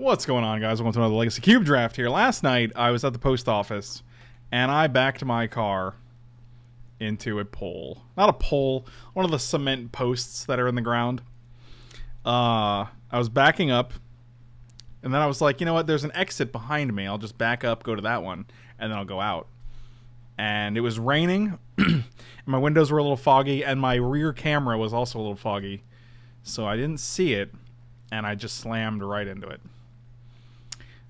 What's going on, guys? Welcome to another Legacy Cube draft here. Last night, I was at the post office, and I backed my car into a pole. Not a pole, one of the cement posts that are in the ground. Uh, I was backing up, and then I was like, you know what? There's an exit behind me. I'll just back up, go to that one, and then I'll go out. And it was raining, and my windows were a little foggy, and my rear camera was also a little foggy. So I didn't see it, and I just slammed right into it.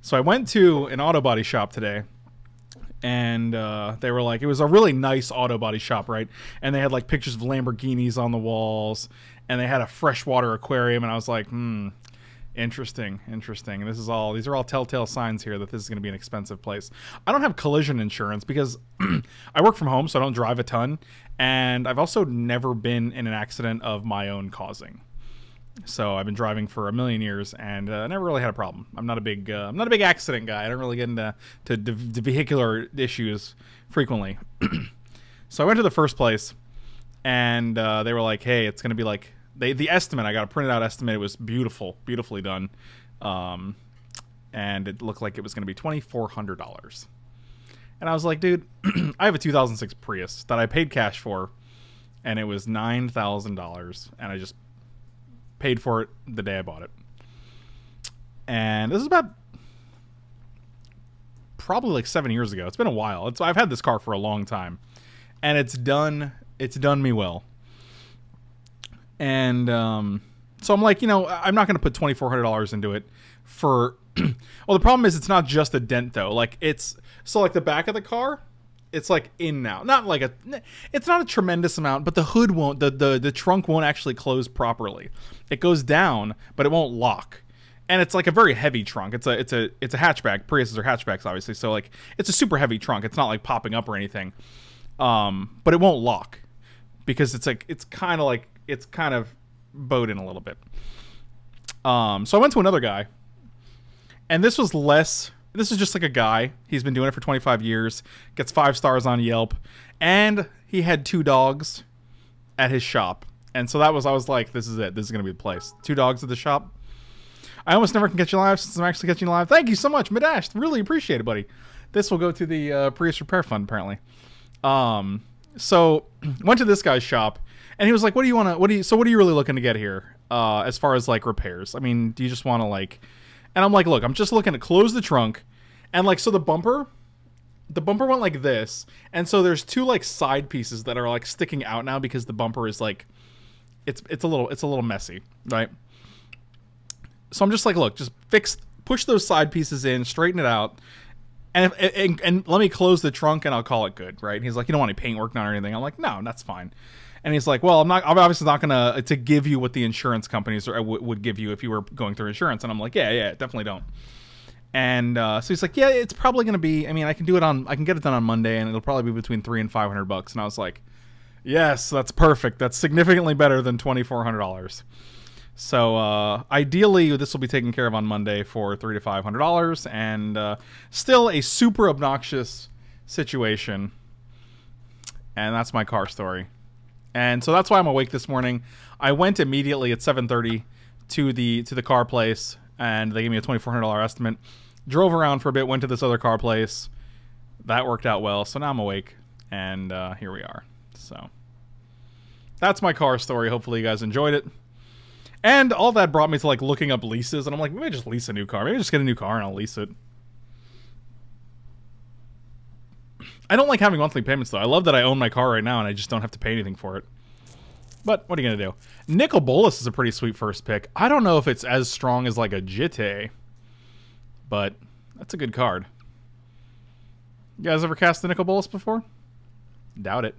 So I went to an auto body shop today, and uh, they were like, it was a really nice auto body shop, right? And they had like pictures of Lamborghinis on the walls, and they had a freshwater aquarium, and I was like, hmm, interesting, interesting. This is all; these are all telltale signs here that this is going to be an expensive place. I don't have collision insurance because I work from home, so I don't drive a ton, and I've also never been in an accident of my own causing. So I've been driving for a million years and uh, never really had a problem. I'm not a big uh, I'm not a big accident guy. I don't really get into to, to, vehicular issues frequently. so I went to the first place, and uh, they were like, "Hey, it's gonna be like they the estimate. I got a printed out estimate. It was beautiful, beautifully done, um, and it looked like it was gonna be twenty four hundred dollars." And I was like, "Dude, I have a 2006 Prius that I paid cash for, and it was nine thousand dollars, and I just paid for it the day I bought it. And this is about probably like seven years ago. It's been a while. It's I've had this car for a long time, and it's done it's done me well. And um, so I'm like, you know, I'm not going to put twenty four hundred dollars into it for. well, the problem is it's not just a dent though. Like it's so like the back of the car it's like in now. Not like a it's not a tremendous amount but the hood won't the, the the trunk won't actually close properly. It goes down but it won't lock. And it's like a very heavy trunk. It's a it's a it's a hatchback. Priuses are hatchbacks obviously. So like it's a super heavy trunk. It's not like popping up or anything. Um but it won't lock because it's like it's kind of like it's kind of bowed in a little bit. Um so i went to another guy and this was less this is just like a guy. He's been doing it for 25 years, gets five stars on Yelp, and he had two dogs at his shop. And so that was, I was like, this is it. This is going to be the place. Two dogs at the shop. I almost never can catch you live since I'm actually catching you live. Thank you so much, Madash. Really appreciate it, buddy. This will go to the uh, Prius Repair Fund, apparently. Um, so went to this guy's shop, and he was like, "What do you want to? What do you? So what are you really looking to get here? Uh, as far as like repairs? I mean, do you just want to like?" And I'm like, look, I'm just looking to close the trunk. And like, so the bumper, the bumper went like this. And so there's two like side pieces that are like sticking out now because the bumper is like, it's, it's a little, it's a little messy, right? So I'm just like, look, just fix, push those side pieces in, straighten it out. And, if, and, and let me close the trunk and I'll call it good, right? And he's like, you don't want any paint work done or anything. I'm like, no, that's fine. And he's like, "Well, I'm not. I'm obviously not gonna to give you what the insurance companies are, would give you if you were going through insurance." And I'm like, "Yeah, yeah, definitely don't." And uh, so he's like, "Yeah, it's probably gonna be. I mean, I can do it on. I can get it done on Monday, and it'll probably be between three and five hundred bucks." And I was like, "Yes, that's perfect. That's significantly better than twenty four hundred dollars." So uh, ideally, this will be taken care of on Monday for three to five hundred dollars, and uh, still a super obnoxious situation. And that's my car story. And so that's why I'm awake this morning. I went immediately at 7:30 to the to the car place, and they gave me a $2,400 estimate. Drove around for a bit, went to this other car place. That worked out well, so now I'm awake, and uh, here we are. So that's my car story. Hopefully you guys enjoyed it. And all that brought me to like looking up leases, and I'm like, maybe I just lease a new car. Maybe I just get a new car and I'll lease it. I don't like having monthly payments though. I love that I own my car right now and I just don't have to pay anything for it. But what are you gonna do? Nicol Bolas is a pretty sweet first pick. I don't know if it's as strong as like a Jitte, but that's a good card. You guys ever cast the Nicol Bolas before? Doubt it.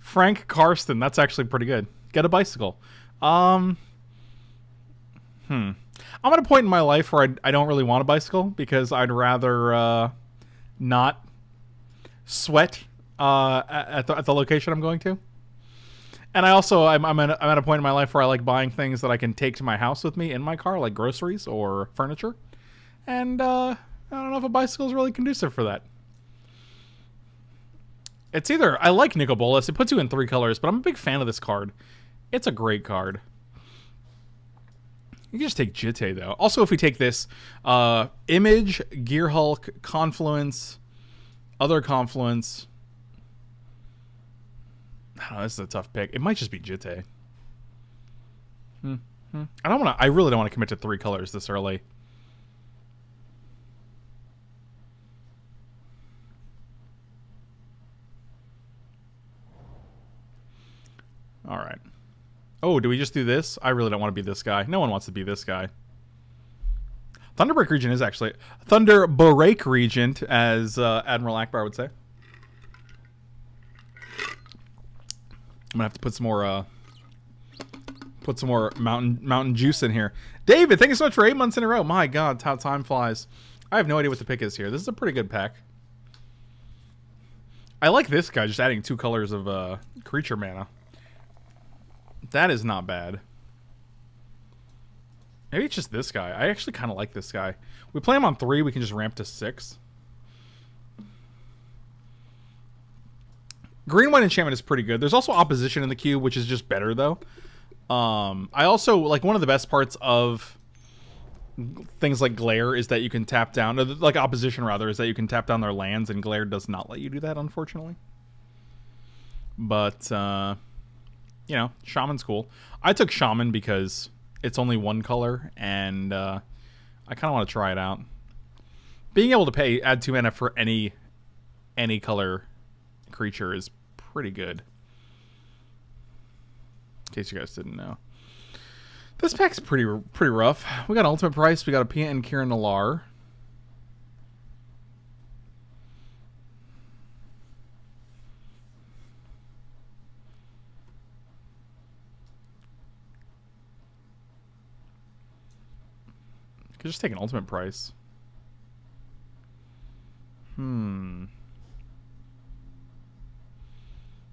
Frank Karsten, that's actually pretty good. Get a bicycle. Um, hmm. I'm at a point in my life where I, I don't really want a bicycle because I'd rather uh, not sweat uh, at, the, at the location I'm going to. And I also I'm I'm at, I'm at a point in my life where I like buying things that I can take to my house with me in my car, like groceries or furniture. And uh, I don't know if a bicycle is really conducive for that. It's either I like Nicol Bolas. It puts you in three colors, but I'm a big fan of this card. It's a great card You can just take Jitte though. Also, if we take this, uh, Image, Gear Hulk, Confluence, other Confluence. Oh, this is a tough pick. It might just be Jitte. Hmm. hmm. I don't want to. I really don't want to commit to three colors this early. All right. Oh, do we just do this? I really don't want to be this guy. No one wants to be this guy. Thunderbreak Regent is actually Thunderbreak Regent, as uh, Admiral Ackbar would say. I'm gonna have to put some more uh, put some more mountain mountain juice in here. David, thank you so much for eight months in a row. My God, how time flies. I have no idea what the pick is here. This is a pretty good pack. I like this guy, just adding two colors of uh, creature mana. That is not bad. Maybe it's just this guy. I actually kind of like this guy. We play him on three, we can just ramp to six. Green White Enchantment is pretty good. There's also opposition in the cube, which is just better though. Um, I also like one of the best parts of things like Glare is that you can tap down, like opposition rather, is that you can tap down their lands, and Glare does not let you do that, unfortunately. But uh, you know, Shaman's cool. I took Shaman because it's only one color, and uh, I kind of want to try it out. Being able to pay add two mana for any any color creature is pretty good. In case you guys didn't know. This pack's pretty pretty rough. We got Ultimate Price, we got a Pia and Kiran Nalaar. Could just take an ultimate price. Hmm.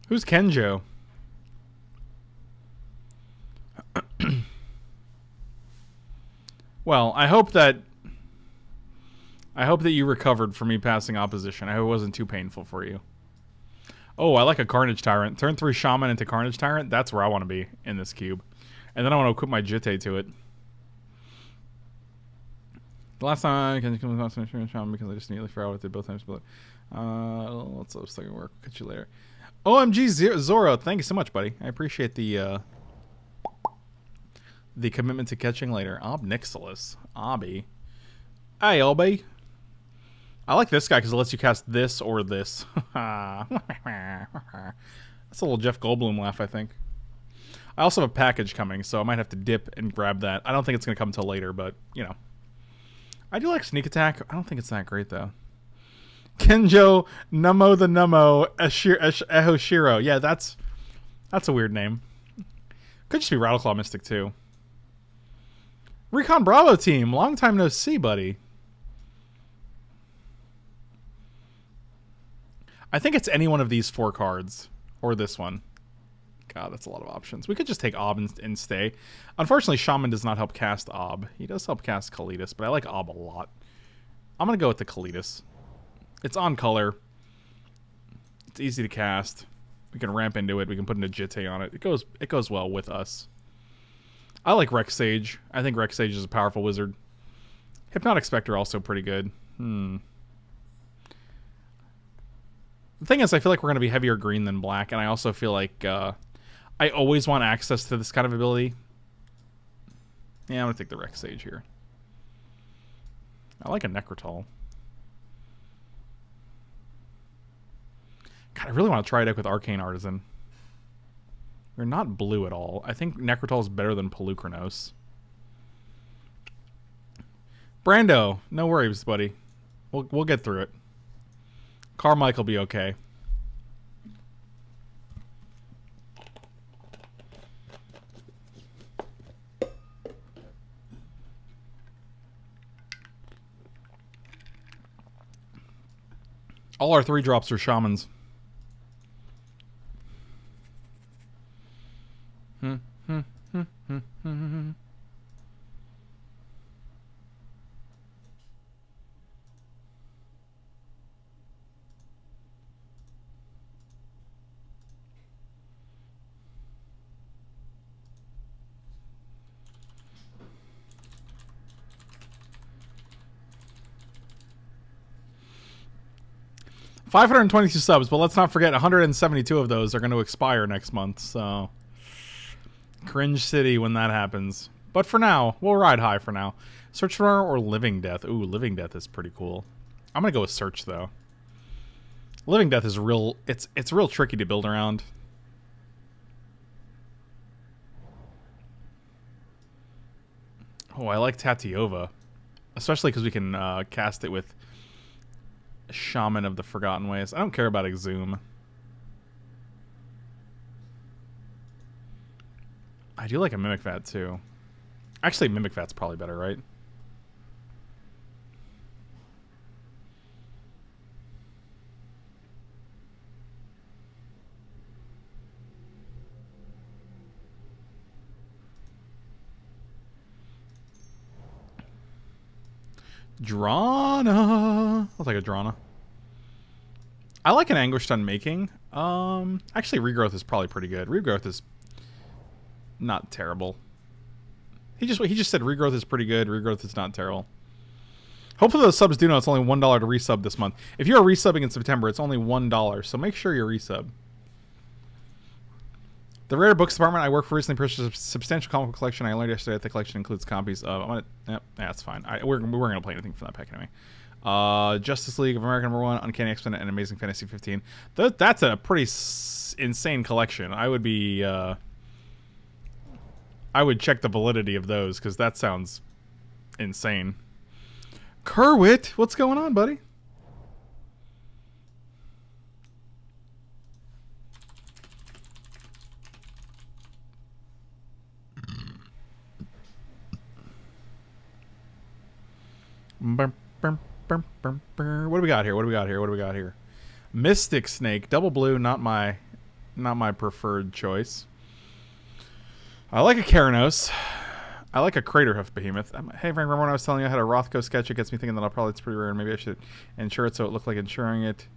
Who's Kenjo? well, I hope that I hope that you recovered from me passing opposition. I hope it wasn't too painful for you. Oh, I like a Carnage Tyrant. Turn 3 Shaman into Carnage Tyrant. That's where I want to be in this cube. And then I want to equip my Jitte to it. The last time can come across an shaman because I just immediately forgot what they're both times but uh let's let's take work. Catch you later. OMG Zoro, thank you so much, buddy. I appreciate the uh the commitment to catching later. Ob Nixilis. Obby. Hey Obby. I like this guy because it lets you cast this or this. That's a little Jeff Goldblum laugh, I think. I also have a package coming, so I might have to dip and grab that. I don't think it's going to come until later, but, you know. I do like Sneak Attack. I don't think it's that great though. Kenjo Numo the Numo Ehoshiro. Yeah, that's that's a weird name. Could just be Rattleclaw Mystic too. Recon Bravo team, long time no see, buddy. I think it's any one of these four cards or this one. God, that's a lot of options. We could just take Ob and, and, stay. Unfortunately, Shaman does not help cast Ob. He does help cast Kalitas, but I like Ob a lot. I'm going to go with the Kalitas. It's on color. It's easy to cast. We can ramp into it. We can put an Jitte on it. It goes it goes well with us. I like Rex Sage. I think Rex Sage is a powerful wizard. Hypnotic Spectre also pretty good. Hmm. The thing is, I feel like we're going to be heavier green than black, and I also feel like uh, I always want access to this kind of ability. Yeah, I'm going to take the Rex Sage here. I like a Nekrataal. God, I really want to try a deck with Arcane Artisan. We're not blue at all. I think Nekrataal is better than Polukranos. Brando, no worries, buddy. We'll we'll get through it. Carmike will be okay. All our three drops are shamans. Hmm, hmm, hmm, 522 subs, but let's not forget 172 of those are going to expire next month. So, cringe city when that happens. But for now, we'll ride high for now. Search for or Living Death. Ooh, Living Death is pretty cool. I'm gonna go with Search though. Living Death is real. It's it's real tricky to build around. Oh, I like Tatyova, especially because we can uh, cast it with Shaman of the Forgotten Ways. I don't care about Exhume. I do like a Mimic Vat too. Actually, Mimic Vat's probably better, right? Drana. I'll take a Drana. I like an Anguished Unmaking. Um, actually, Regrowth is probably pretty good. Regrowth is not terrible. He just he just said Regrowth is pretty good. Regrowth is not terrible. Hopefully those subs do know it's only one dollar to resub this month. If you're resubbing in September, it's only one dollar. So make sure you resub. The rare books department I work for recently purchased a substantial comic book collection. I learned yesterday that the collection includes copies of. I'm gonna, that's fine. I, we're, we weren't gonna play anything from that pack anyway. Uh, Justice League of America number one, Uncanny X Men, and Amazing Fantasy 15. Th that's a pretty insane collection. I would be. Uh, I would check the validity of those because that sounds insane. Kerwit, what's going on, buddy? What do we got here? What do we got here? What do we got here? Mystic Snake, double blue, not my not my preferred choice. I like a Keranos. I like a crater Craterhoof Behemoth. Um, hey, Frank, remember when I was telling you I had a Rothko sketch? It gets me thinking that I'll probably it's pretty rare and maybe I should insure it so it looked like insuring it.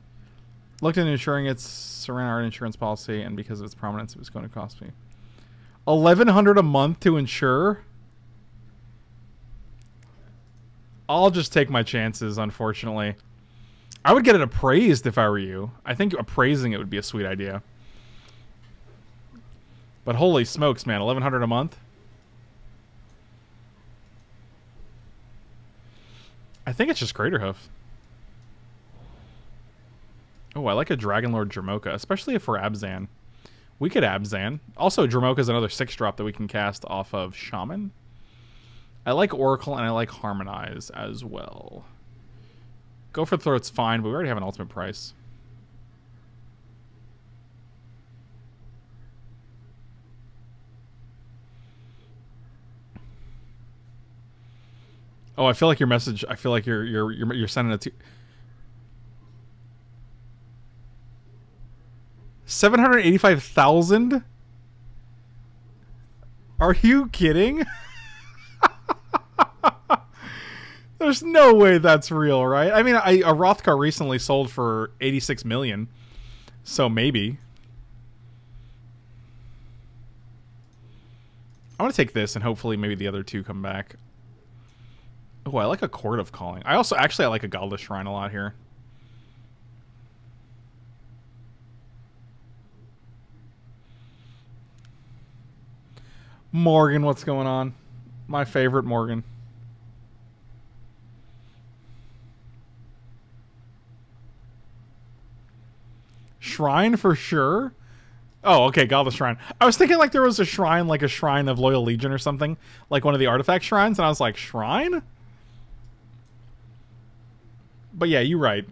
Looked into insuring its Saran Art insurance policy, and because of its prominence, it was going to cost me eleven hundred a month to insure. I'll just take my chances, unfortunately. I would get it appraised if I were you. I think appraising it would be a sweet idea. But holy smokes, man, 1100 a month? I think it's just Craterhoof. Oh, I like a Dragon Lord Dromoka, especially if we're Abzan. We could Abzan. Also, Dromoka is another 6-drop that we can cast off of Shaman. I like Oracle and I like Harmonize as well. Go for Throat's fine, but we already have an ultimate price. Oh, I feel like your message. I feel like you're you're you're, you're sending it to. Seven hundred eighty-five thousand. Are you kidding? There's no way that's real, right? I mean, I, a Rothko recently sold for 86 million, so maybe. I'm gonna take this, and hopefully, maybe the other two come back. Oh, I like a Chord of Calling. I also actually I like a Godless Shrine a lot here. Morgan, what's going on? My favorite Morgan. Shrine for sure. Oh, okay, Godless Shrine. I was thinking like there was a shrine, like a shrine of Loyal Legion or something, like one of the artifact shrines, and I was like, shrine? But yeah, you're right.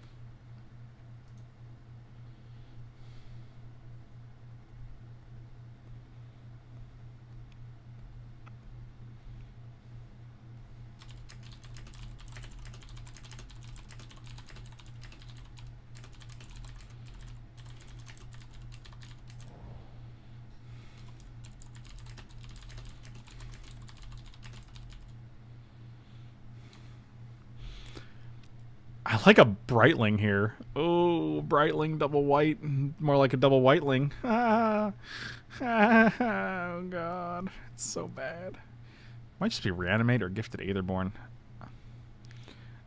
I like a Brightling here. Oh, Brightling double white. More like a double whiteling. Ah. oh, God. It's so bad. Might just be reanimate or gifted Aetherborn.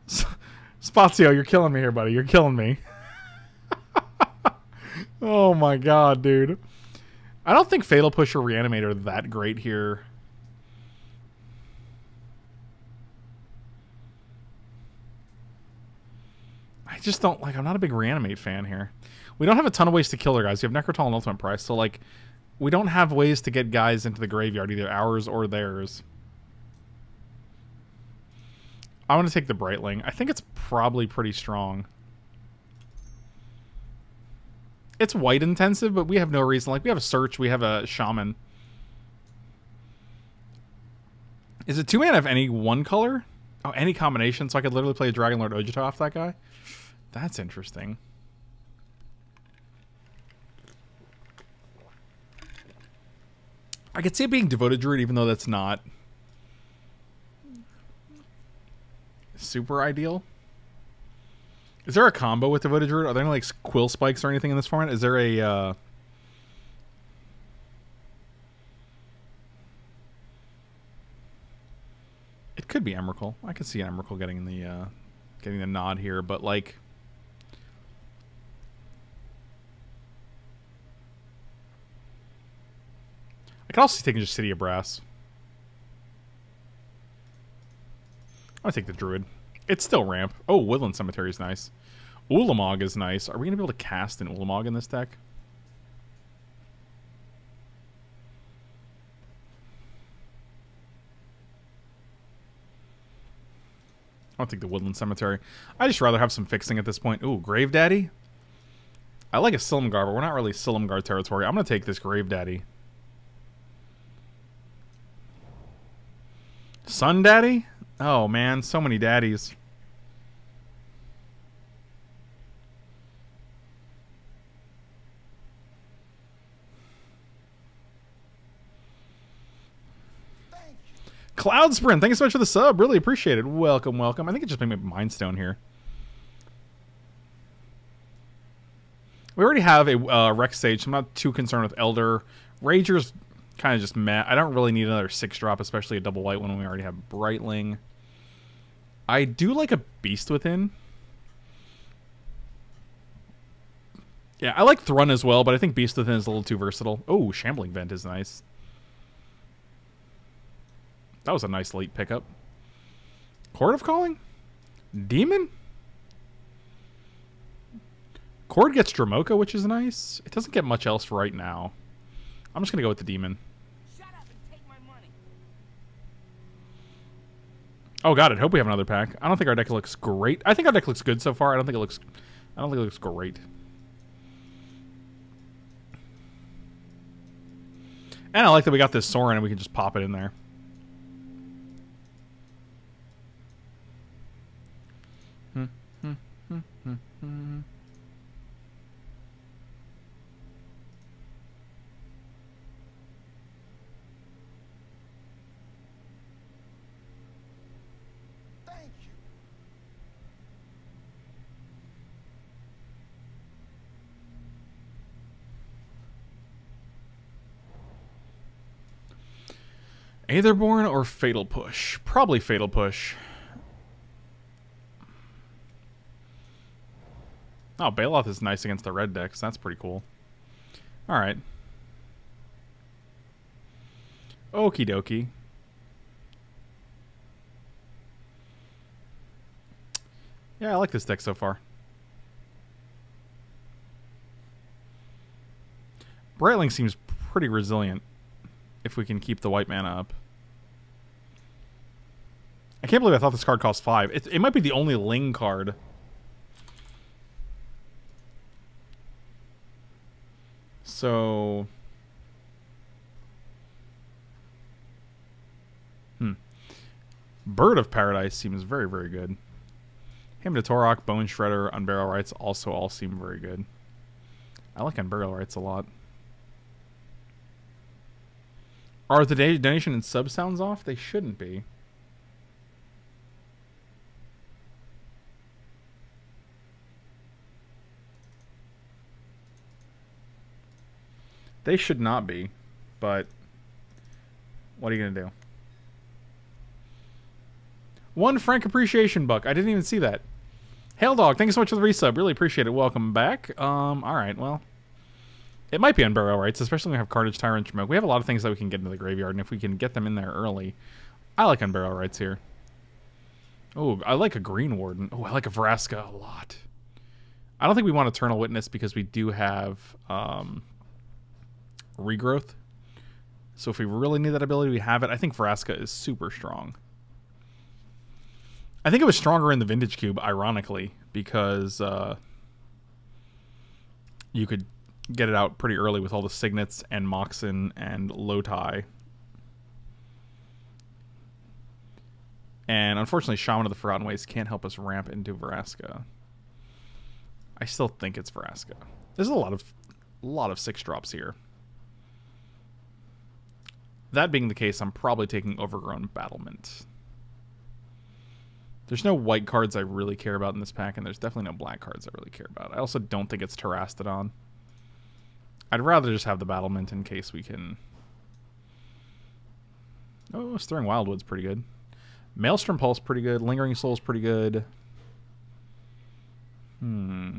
Spazio, you're killing me here, buddy. You're killing me. Oh my god, dude. I don't think Fatal Push or Reanimate are that great here. I just don't like. I'm not a big reanimate fan here. We don't have a ton of ways to kill their guys. We have Nekrataal and Ultimate Price, so like, we don't have ways to get guys into the graveyard, either ours or theirs. I want to take the Brightling. I think it's probably pretty strong. It's white intensive, but we have no reason. Like, we have a Search, we have a Shaman. Is it two mana of any one color? Oh, any combination, so I could literally play a Dragon Lord Ojutai off that guy? That's interesting. I could see it being Devoted Druid, even though that's not super ideal. Is there a combo with Devoted Druid? Are there any like quill spikes or anything in this format? Is there a uh... It could be Emrakul. I could see Emrakul getting the uh getting the nod here, but like I can also see taking just City of Brass. I'll take the Druid. It's still ramp. Oh, Woodland Cemetery is nice. Ulamog is nice. Are we going to be able to cast an Ulamog in this deck? I don't think the Woodland Cemetery. I just rather have some fixing at this point. Ooh, Grave Daddy? I like a Silumgar, but we're not really Silumgar territory. I'm going to take this Grave Daddy. Sun Daddy? Oh, man. So many daddies. Cloud Sprint, thank you so much for the sub. Really appreciate it. Welcome, welcome. I think it just made me Mind Stone here. We already have a uh, Rex Sage, so I'm not too concerned with Elder. Rager's kind of just meh. I don't really need another 6 drop, especially a double white one when we already have Brightling. I do like a Beast Within. Yeah, I like Thrun as well, but I think Beast Within is a little too versatile. Oh, Shambling Vent is nice. That was a nice late pickup. Chord of Calling? Demon? Chord gets Dromoka, which is nice. It doesn't get much else right now. I'm just going to go with the Demon. Oh god, I hope we have another pack. I don't think our deck looks great. I think our deck looks good so far. I don't think it looks I don't think it looks great. And I like that we got this Sorin and we can just pop it in there. Hmm. Hmm. Hmm. Aetherborn or Fatal Push? Probably Fatal Push. Oh, Baloth is nice against the red decks. That's pretty cool. Alright. Okie dokie. Yeah, I like this deck so far. Brightling seems pretty resilient if we can keep the white mana up. I can't believe I thought this card cost five. It, it might be the only Ling card. So... Hmm. Bird of Paradise seems very, very good. Hymn to Tourach, Bone Shredder, Unburial Rites also all seem very good. I like Unburial Rites a lot. Are the donation and sub sounds off? They shouldn't be. They should not be, but what are you going to do? One Frank Appreciation Buck. I didn't even see that. Hail Dog, thank you so much for the resub. Really appreciate it. Welcome back. Um, all right, well, It might be on Unburial Rites, especially when we have Carnage Tyrant Dromoka. We have a lot of things that we can get into the graveyard, and if we can get them in there early, I like Unburial Rites here. Oh, I like a Green Warden. Oh, I like a Vraska a lot. I don't think we want Eternal Witness because we do have um, Regrowth. So if we really need that ability, we have it. I think Vraska is super strong. I think it was stronger in the Vintage Cube, ironically, because uh, you could get it out pretty early with all the Signets and Moxen and Lowtie. And unfortunately, Shaman of the Forgotten Ways can't help us ramp into Vraska. I still think it's Vraska. There's a lot of a lot of six drops here. That being the case, I'm probably taking Overgrown Battlement. There's no white cards I really care about in this pack, and there's definitely no black cards I really care about. I also don't think it's Terastodon. I'd rather just have the Battlement in case we can... Oh, Stirring Wildwood's pretty good. Maelstrom Pulse pretty good. Lingering Soul's pretty good. Hmm.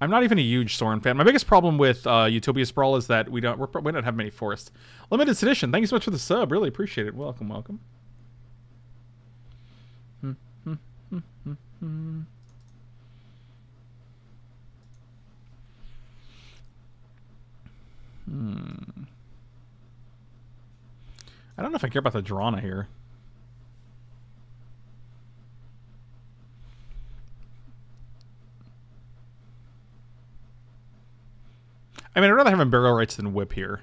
I'm not even a huge Sorin fan. My biggest problem with uh, Utopia Sprawl is that we don't we don't have many forests. Limited Sedition. Thank you so much for the sub. Really appreciate it. Welcome, welcome. Hmm, hmm, hmm, Hmm. I don't know if I care about the Drana here. I mean, I'd rather have Unburial Rites than Whip here.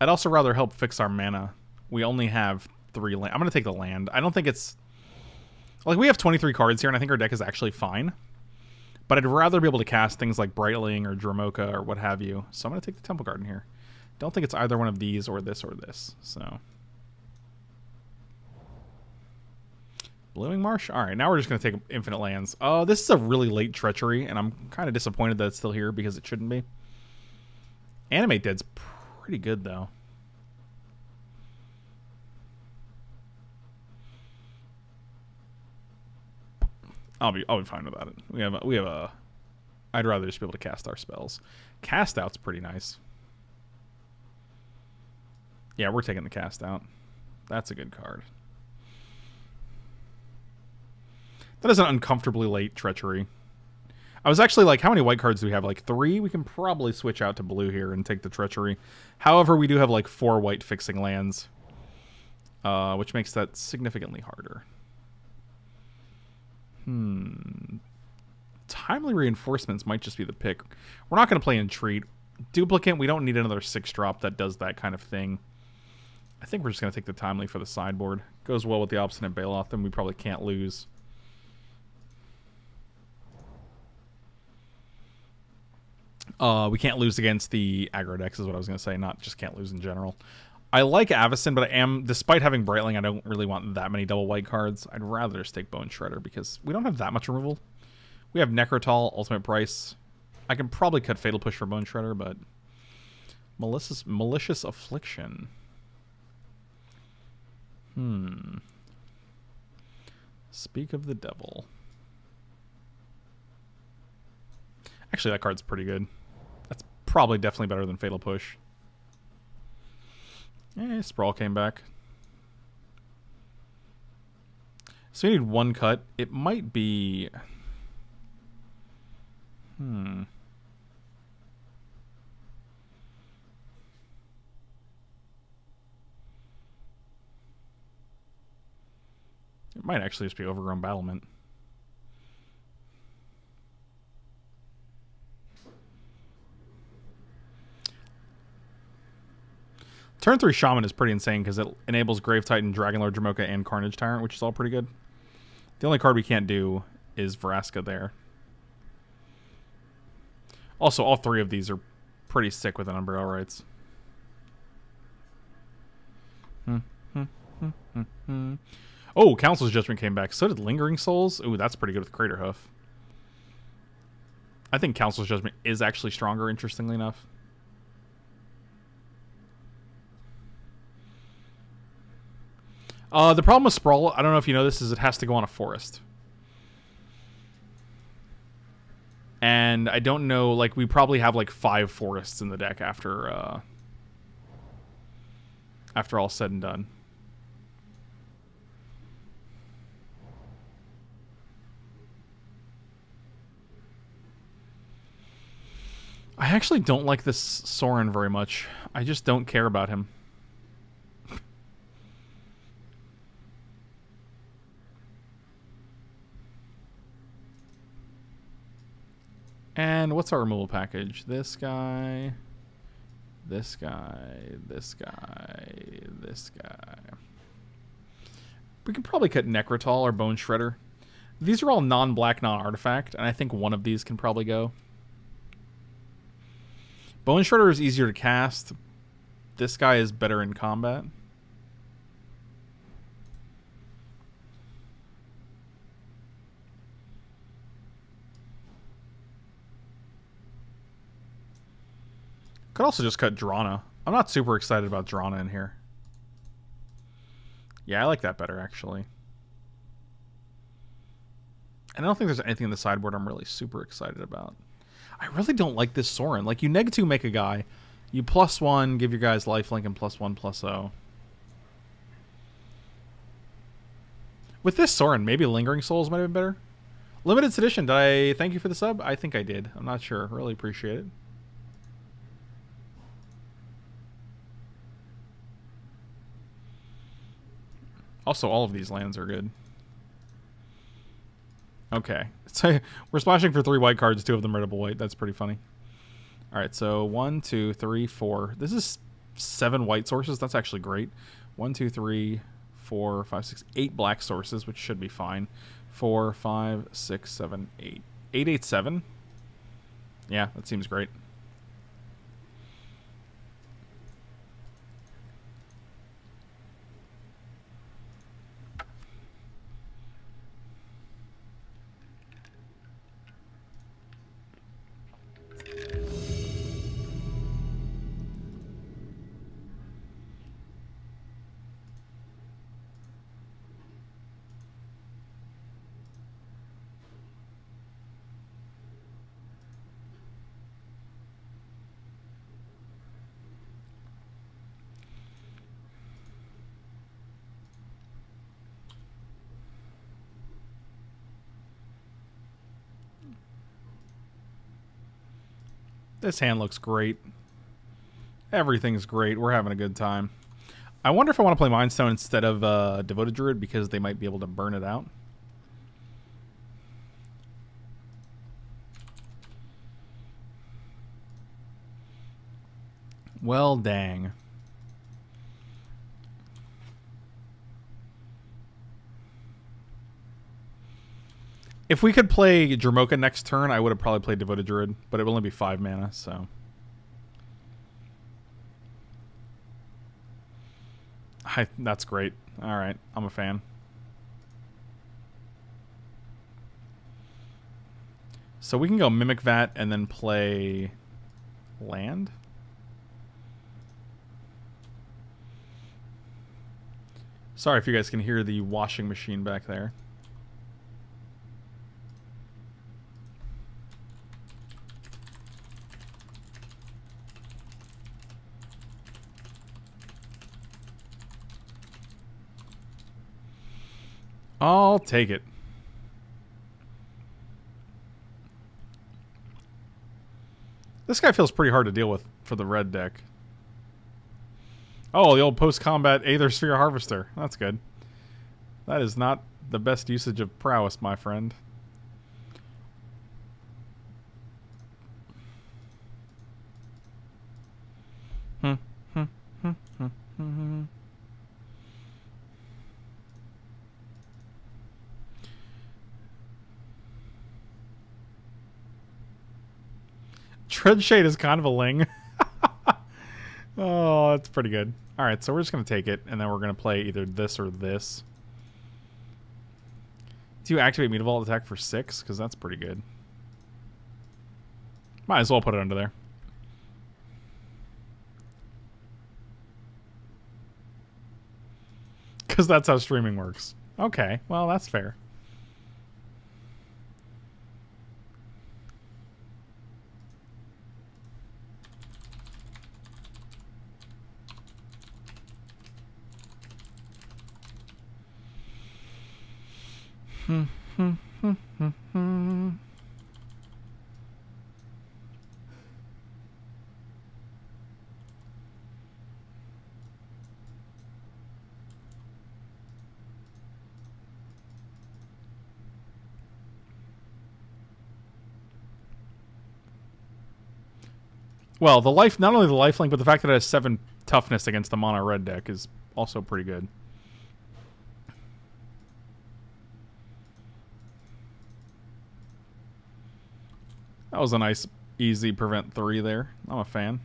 I'd also rather help fix our mana. We only have three land. I'm going to take the land. I don't think it's... Like, we have 23 cards here, and I think our deck is actually fine. But I'd rather be able to cast things like Brightling or Dromoka or what have you. So I'm going to take the Temple Garden here. Don't think it's either one of these or this or this. So... Blooming Marsh? Alright, now we're just going to take Infinite Lands. Oh, uh, this is a really late Treachery, and I'm kind of disappointed that it's still here because it shouldn't be. Animate Dead's pretty good, though. I'll be I'll be fine without it. We have a, we have a. I'd rather just be able to cast our spells. Cast out's pretty nice. Yeah, we're taking the cast out. That's a good card. That is an uncomfortably late treachery. I was actually like, how many white cards do we have? Like three? We can probably switch out to blue here and take the treachery. However, we do have like four white fixing lands, uh, which makes that significantly harder. Hmm. Timely reinforcements might just be the pick. We're not going to play Entreat. Duplicate, we don't need another six drop that does that kind of thing. I think we're just going to take the Timely for the sideboard. Goes well with the Obstinate Baloth, and we probably can't lose. Uh, we can't lose against the aggro decks is what I was going to say, not just can't lose in general. I like Avacyn, but I am, despite having Brightling, I don't really want that many double white cards. I'd rather take Bone Shredder because we don't have that much removal. We have Nekrataal, Ultimate Price. I can probably cut Fatal Push for Bone Shredder, but Malicious, Malicious Affliction. Hmm. Speak of the Devil. Actually, that card's pretty good That's probably definitely better than Fatal Push. Eh, Sprawl came back. So we need one cut. It might be... Hmm... It might actually just be Overgrown Battlement. Turn 3 Shaman is pretty insane because it enables Grave Titan, Dragonlord, Dromoka, and Carnage Tyrant, which is all pretty good. The only card we can't do is Vraska there. Also, all three of these are pretty sick with an Unburial Rites. oh, Council's Judgment came back. So did Lingering Souls. Ooh, that's pretty good with Craterhoof. I think Council's Judgment is actually stronger, interestingly enough. Uh, the problem with Sprawl, I don't know if you know this, is it has to go on a forest. And I don't know, like, we probably have like five forests in the deck after, uh, after all said and done. I actually don't like this Sorin very much. I just don't care about him. And what's our removal package? This guy, this guy, this guy, this guy. We could probably cut Nekrataal or Bone Shredder. These are all non-black, non-artifact, and I think one of these can probably go. Bone Shredder is easier to cast. This guy is better in combat. Could also just cut Drana. I'm not super excited about Drana in here. Yeah, I like that better, actually. And I don't think there's anything in the sideboard I'm really super excited about. I really don't like this Sorin. Like, you neg 2 make a guy. You plus 1, give your guys lifelink, and plus 1, plus 0. With this Sorin, maybe Lingering Souls might have been better. Limited Sedition, did I thank you for the sub? I think I did. I'm not sure. Really appreciate it. Also, all of these lands are good. Okay. So we're splashing for three white cards, two of them are double white. That's pretty funny. Alright, so one, two, three, four. This is seven white sources. That's actually great. One, two, three, four, five, six, eight black sources, which should be fine. Four, five, six, seven, eight. Eight, eight, seven? Yeah, that seems great. This hand looks great. Everything's great. We're having a good time. I wonder if I want to play Mindstone instead of uh, Devoted Druid because they might be able to burn it out. Well, dang. If we could play Dromoka next turn, I would have probably played Devoted Druid, but it would only be five mana, so. I, that's great. All right, I'm a fan. So we can go Mimic Vat and then play land. Sorry if you guys can hear the washing machine back there. I'll take it. This guy feels pretty hard to deal with for the red deck. Oh, the old post-combat Aether Sphere Harvester. That's good. That is not the best usage of prowess, my friend. Hmm, hmm, hmm, hmm, hmm. Dreadshade is kind of a ling. oh, that's pretty good. All right, so we're just going to take it, and then we're going to play either this or this. Do you activate Mutavault attack for six? Because that's pretty good. Might as well put it under there. Because that's how streaming works. Okay, well, that's fair. Well, the life not only the life link, but the fact that it has seven toughness against the mono red deck is also pretty good. That was a nice, easy prevent three there. I'm a fan.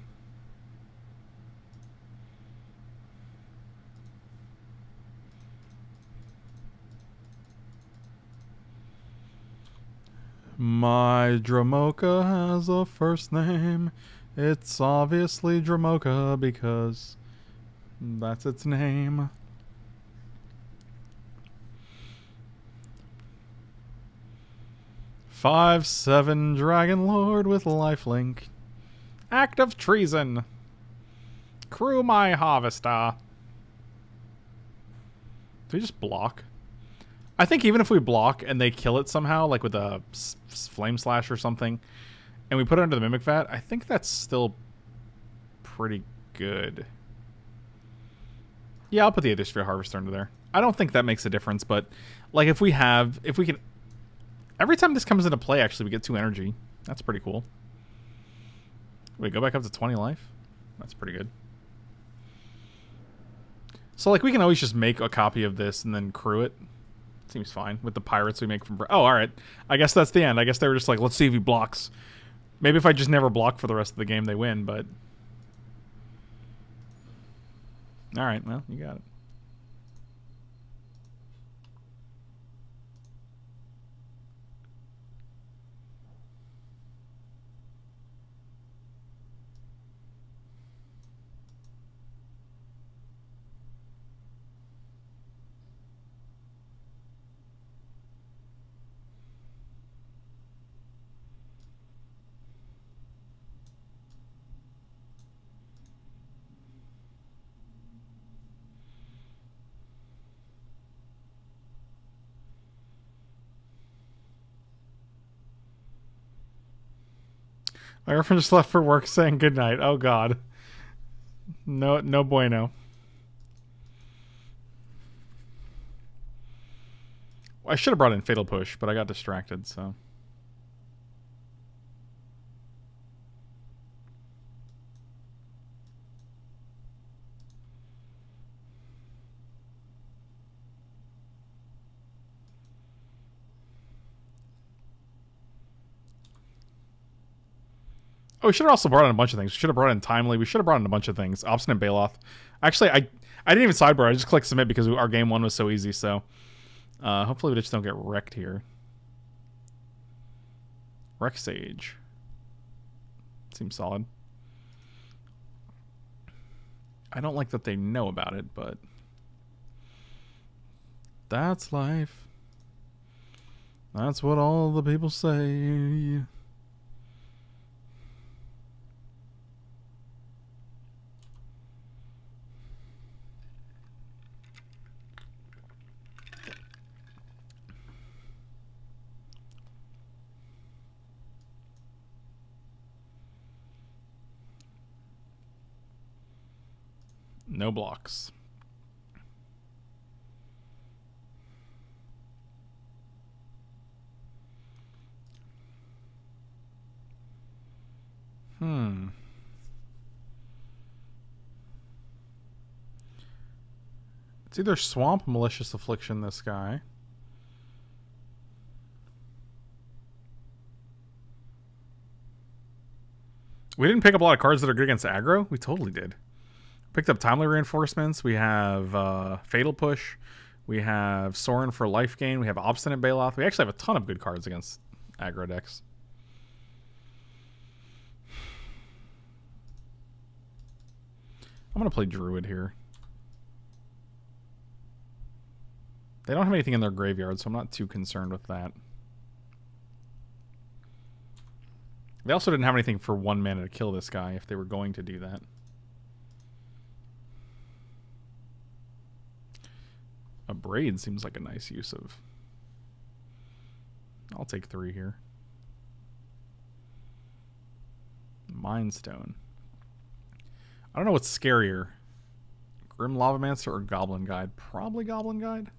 My Dromoka has a first name. It's obviously Dromoka because that's its name. Five seven Dragon Lord with lifelink. Act of treason. Crew my harvester. Do we just block? I think even if we block and they kill it somehow, like with a flame slash or something, and we put it under the mimic vat, I think that's still pretty good. Yeah, I'll put the Aethersphere Harvester under there. I don't think that makes a difference, but like if we have, if we can Every time this comes into play, actually, we get two energy. That's pretty cool. Wait, go back up to 20 life? That's pretty good. So, like, we can always just make a copy of this and then crew it. Seems fine. With the pirates we make from... Oh, alright. I guess that's the end. I guess they were just like, let's see if he blocks. Maybe if I just never block for the rest of the game, they win, but... Alright, well, you got it. My girlfriend just left for work saying goodnight. Oh god. No no bueno. I should have brought in Fatal Push, but I got distracted, so. Oh, we should have also brought in a bunch of things. We should have brought in Timely. We should have brought in a bunch of things. Obstinate Baloth. Actually, I I didn't even sidebar. I just clicked submit because our game one was so easy. So uh, hopefully we just don't get wrecked here. Rec Sage. Seems solid. I don't like that they know about it, but that's life. That's what all the people say. No blocks. Hmm. It's either Swamp Malicious Affliction, this guy. We didn't pick up a lot of cards that are good against aggro. We totally did. Picked up timely reinforcements. We have uh, fatal push. We have Sorin for life gain. We have obstinate Baloth. We actually have a ton of good cards against aggro decks. I'm gonna play Druid here. They don't have anything in their graveyard, so I'm not too concerned with that. They also didn't have anything for one mana to kill this guy if they were going to do that. Abrade seems like a nice use of I'll take three here. Mind Stone. I don't know what's scarier. Grim Lavamancer or Goblin Guide? Probably Goblin Guide.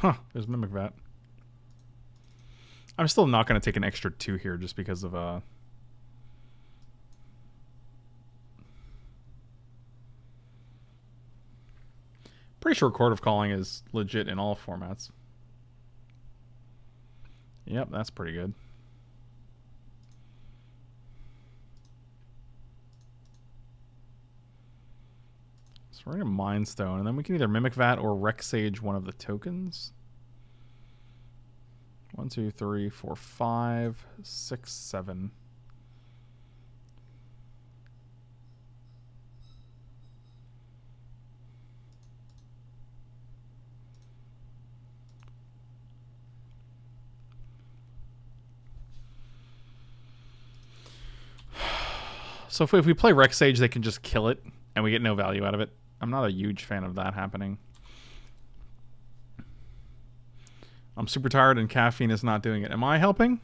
Huh, there's Mimic Vat. I'm still not going to take an extra two here just because of, uh... Pretty sure Court of Calling is legit in all formats. Yep, that's pretty good. We're going to Mind Stone, and then we can either Mimic Vat or Rec Sage one of the tokens. One, two, three, four, five, six, seven. So if we, if we play Rec Sage, they can just kill it, and we get no value out of it. I'm not a huge fan of that happening. I'm super tired and caffeine is not doing it. Am I helping?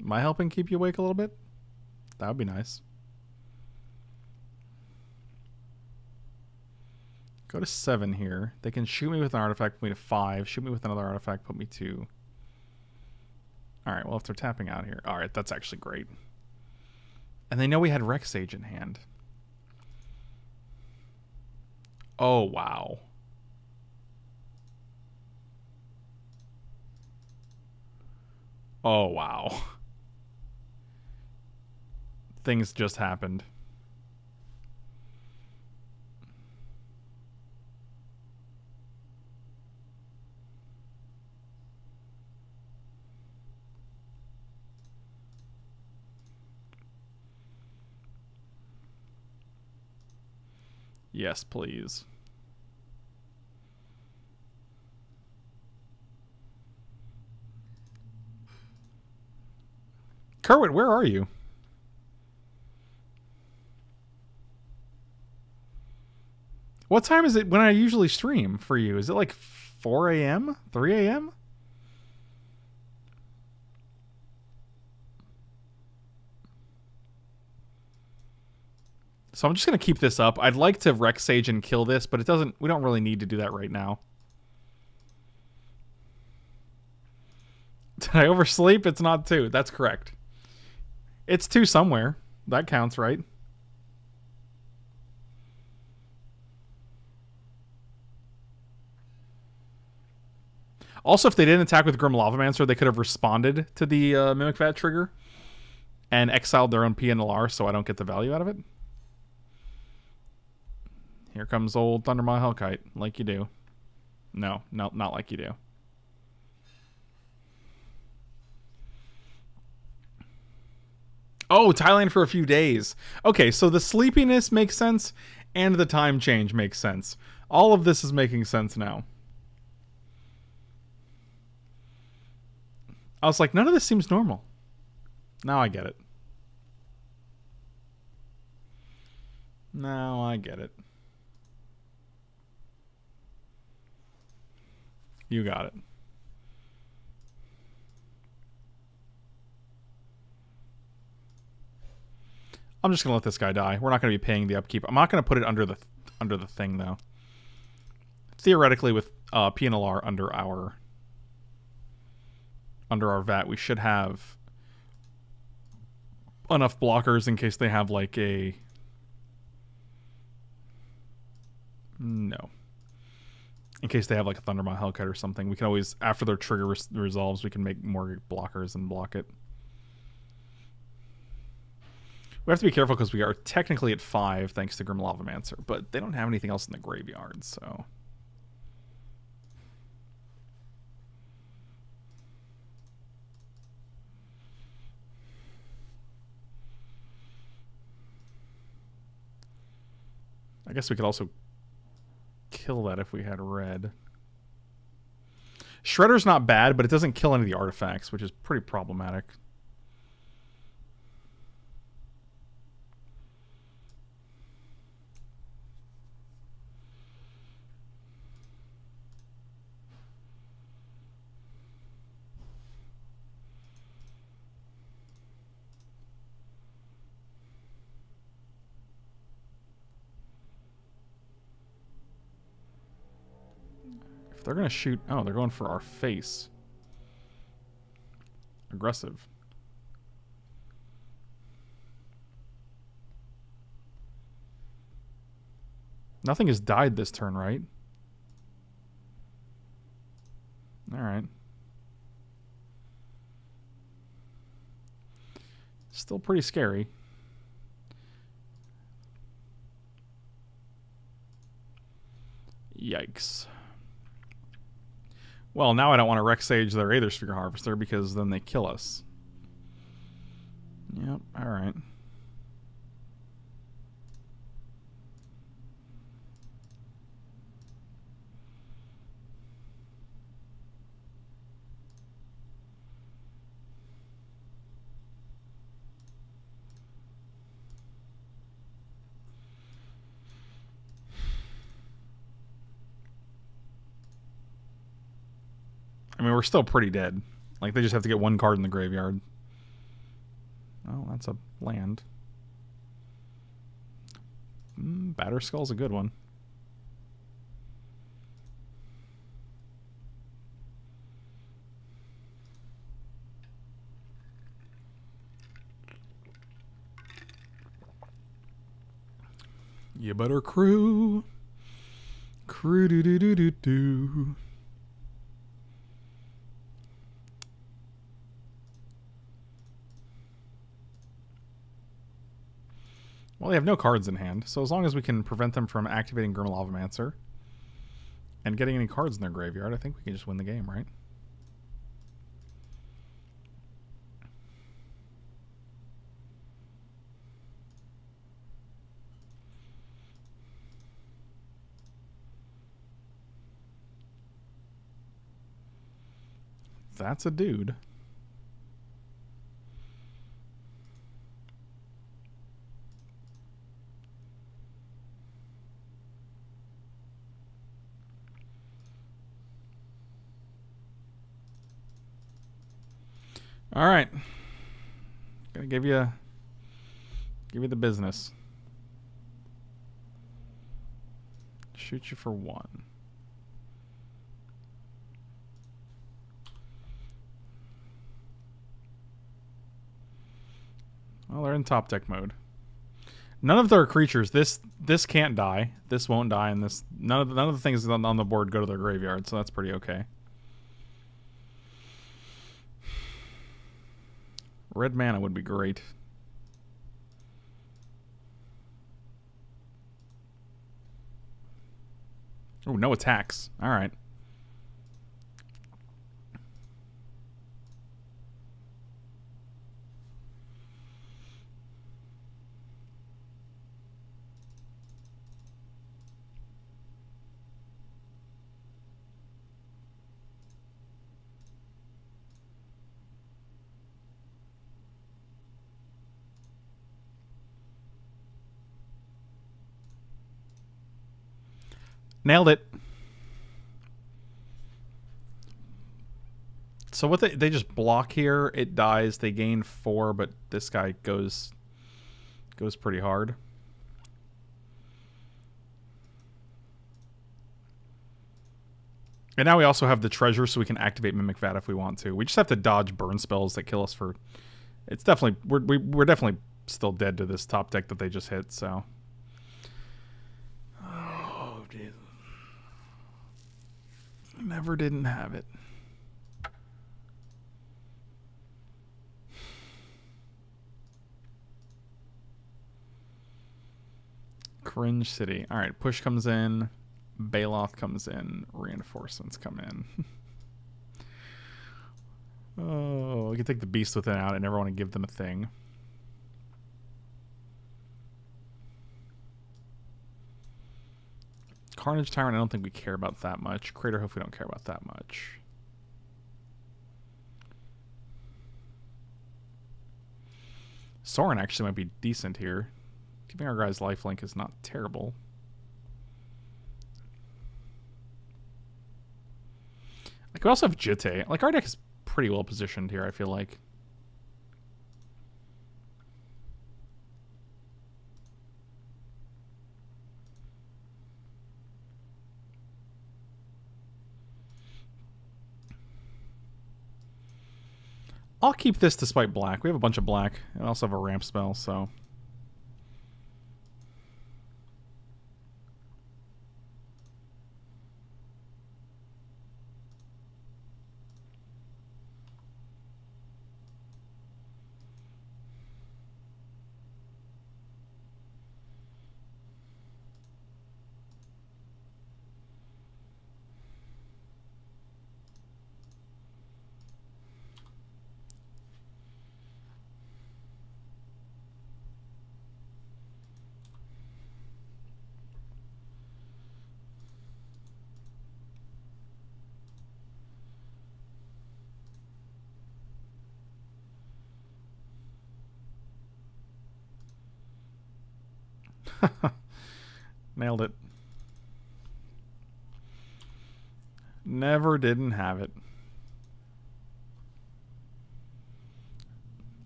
Am I helping keep you awake a little bit? That would be nice. Go to seven here. They can shoot me with an artifact, put me to five. Shoot me with another artifact, put me to... Alright, well, if they're tapping out here... Alright, that's actually great. And they know we had Rec Sage in hand. Oh, wow. Oh, wow. Things just happened. Yes, please. Kerwin, where are you? What time is it when I usually stream for you? Is it like 4 a.m.? 3 a.m.? So I'm just going to keep this up. I'd like to Rec Sage and kill this, but it doesn't. we don't really need to do that right now. Did I oversleep? It's not two. That's correct. It's two somewhere. That counts, right? Also, if they didn't attack with Grim Lavamancer, they could have responded to the uh, Mimic Vat trigger and exiled their own PNLR so I don't get the value out of it. Here comes old Thunder Thundermaw Hellkite, like you do. No, no, not like you do. Oh, Thailand for a few days. Okay, so the sleepiness makes sense and the time change makes sense. All of this is making sense now. I was like, none of this seems normal. Now I get it. Now I get it. You got it. I'm just gonna let this guy die. We're not gonna be paying the upkeep. I'm not gonna put it under the under the thing though. Theoretically, with uh, PNLR under our under our vat, we should have enough blockers in case they have like a no in case they have like a Thundermaw Hellkite or something. We can always, after their trigger res resolves, we can make more blockers and block it. We have to be careful because we are technically at five thanks to Grim Lavamancer, but they don't have anything else in the graveyard, so. I guess we could also kill that if we had red. Shredder's not bad, but it doesn't kill any of the artifacts, which is pretty problematic. They're going to shoot... Oh, they're going for our face. Aggressive. Nothing has died this turn, right? Alright. Still pretty scary. Yikes. Well, now I don't want to Rec Sage their Aethersphere Harvester because then they kill us. Yep, alright. I mean, we're still pretty dead. Like, they just have to get one card in the graveyard. Oh, that's a land. Mm, Batterskull's a good one. You better crew. Crew do do do do do. Well, they have no cards in hand, so as long as we can prevent them from activating Grim Lavamancer and getting any cards in their graveyard, I think we can just win the game, right? That's a dude. All right. Gonna give you give you the business. Shoot you for one. Well, they're in top deck mode. None of their creatures. This this can't die. This won't die, and this none of the, none of the things on, on the board go to their graveyard. So that's pretty okay. Red mana would be great. Oh, no attacks. All right. Nailed it. So what they they just block here, it dies, they gain four, but this guy goes goes pretty hard. And now we also have the treasure, so we can activate Mimic Vat if we want to. We just have to dodge burn spells that kill us for... It's definitely... We're, we, we're definitely still dead to this top deck that they just hit, so... Never didn't have it. Cringe City. All right, push comes in, Baloth comes in, reinforcements come in. oh, I can take the beast within out. I never want to give them a thing. Carnage Tyrant, I don't think we care about that much. Craterhoof, we don't care about that much. Sorin actually might be decent here. Keeping our guys lifelink is not terrible. Like we also have Jitte. Like our deck is pretty well positioned here, I feel like. I'll keep this despite black. We have a bunch of black. And I also have a ramp spell, so... Nailed it. Never didn't have it.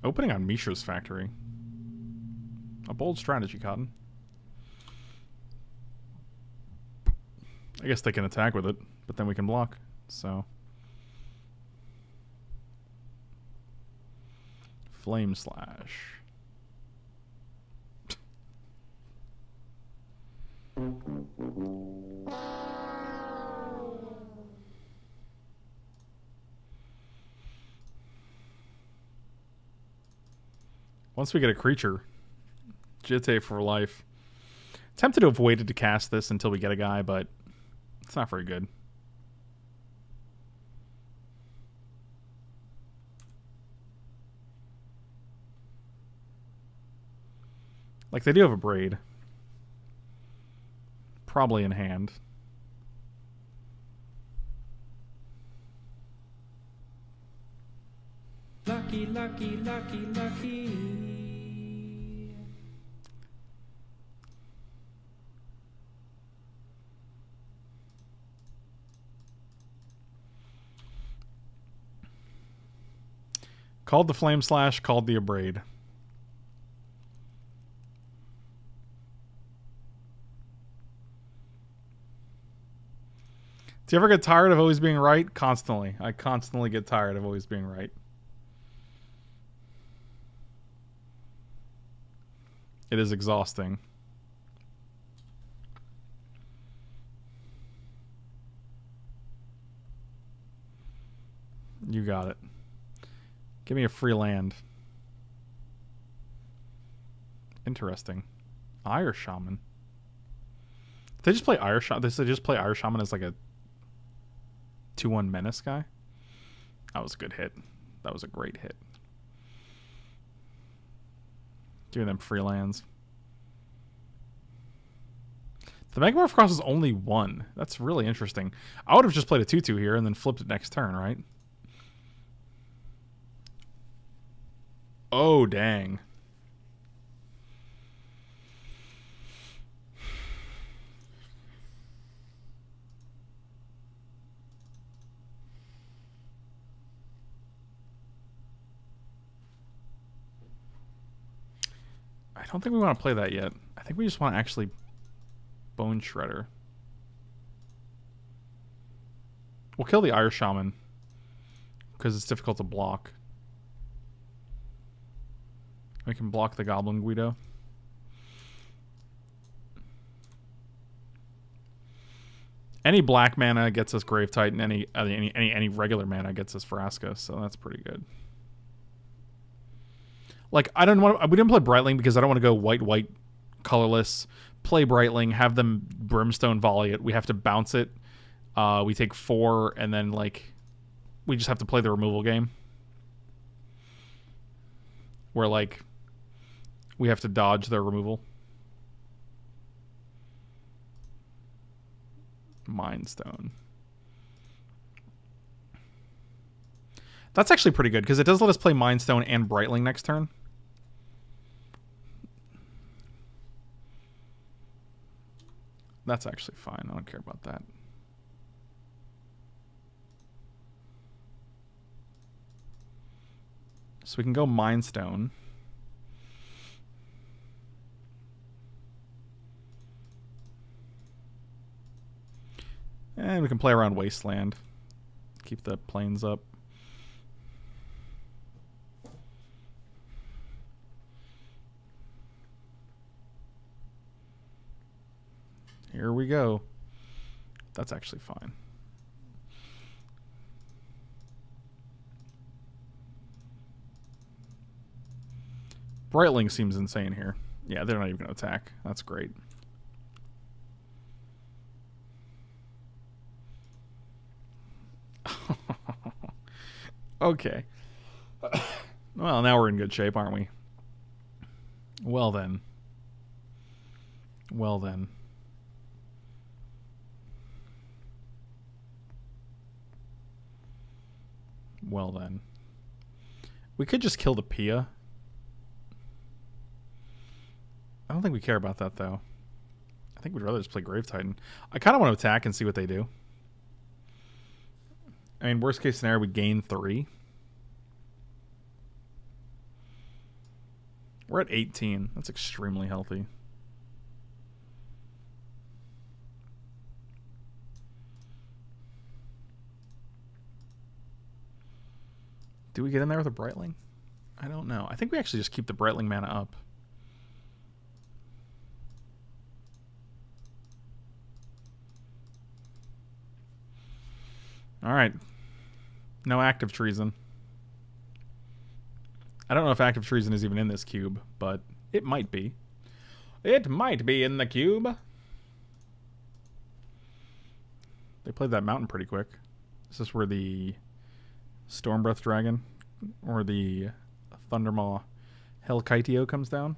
Opening on Mishra's factory. A bold strategy, Cotton. I guess they can attack with it, but then we can block, so... Flame Slash. Once we get a creature, Jitte for life. Tempted to have waited to cast this until we get a guy, but it's not very good. Like, they do have Abrade. Probably in hand. Lucky, lucky, lucky, lucky. Called the Flame Slash, called the Abrade. Do you ever get tired of always being right? Constantly. I constantly get tired of always being right. It is exhausting. You got it. Give me a free land. Interesting. Ire Shaman. Did they just play Ire Shaman? They just play Ire Shaman as like a 2-1 Menace guy. That was a good hit. That was a great hit. Giving them free lands. The Megamorph Cross is only one. That's really interesting. I would have just played a 2-2 here and then flipped it next turn, right? Oh, dang. Don't think we want to play that yet. I think we just want to actually Bone Shredder. We'll kill the Ire Shaman. Because it's difficult to block. We can block the Goblin Guido. Any black mana gets us Grave Titan. Any any any any regular mana gets us Vraska. So that's pretty good. Like I don't want we didn't play Brightling because I don't want to go white white colorless play Brightling, have them Brimstone volley it. We have to bounce it. Uh, we take four, and then like we just have to play the removal game. Where like we have to dodge their removal. Mind Stone. That's actually pretty good because it does let us play Mind Stone and Brightling next turn. That's actually fine. I don't care about that. So we can go Mind Stone. And we can play around Wasteland. Keep the plains up. Here we go. That's actually fine. Brightling seems insane here. Yeah, they're not even going to attack. That's great. okay. Well, now we're in good shape, aren't we? Well then. Well then. Well then. We could just kill the Pia. I don't think we care about that though. I think we'd rather just play Grave Titan. I kind of want to attack and see what they do. I mean, worst case scenario, we gain three. We're at 18. That's extremely healthy. Do we get in there with a Brightling? I don't know. I think we actually just keep the Brightling mana up. All right. No Act of Treason. I don't know if Act of Treason is even in this cube, but it might be. It might be in the cube. They played that mountain pretty quick. Is this where the Stormbreath Dragon or the Thundermaw Hellkiteo comes down?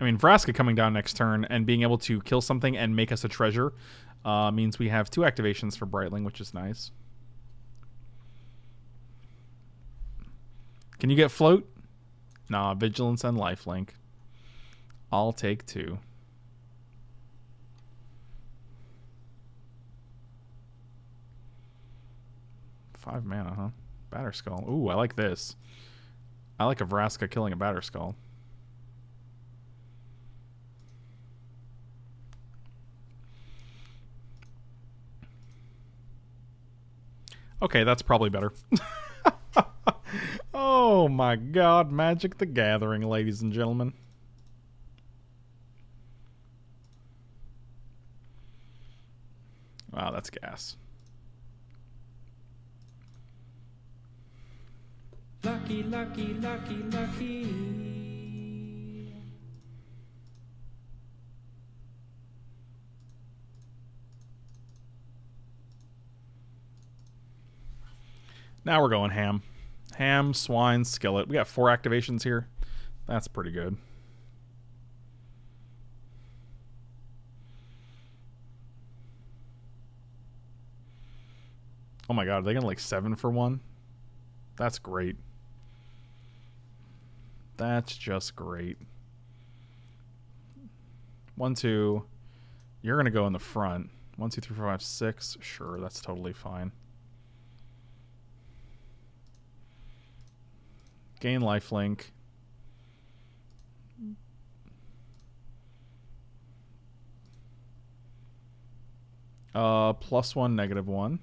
I mean, Vraska coming down next turn and being able to kill something and make us a treasure uh, means we have two activations for Brightling, which is nice. Can you get float? Nah, vigilance and lifelink. I'll take two. Five mana, huh? Batterskull. Ooh, I like this. I like a Vraska killing a Batterskull. Okay, that's probably better. oh my god, Magic the Gathering, ladies and gentlemen. Wow, that's gas. Lucky, lucky, lucky, lucky. Now we're going ham. Ham, swine, skillet. We got four activations here. That's pretty good. Oh my god, are they gonna like seven for one? That's great. That's just great. One, two. You're gonna go in the front. One, two, three, four, five, six. Sure, that's totally fine. Gain lifelink. Uh, plus one, negative one.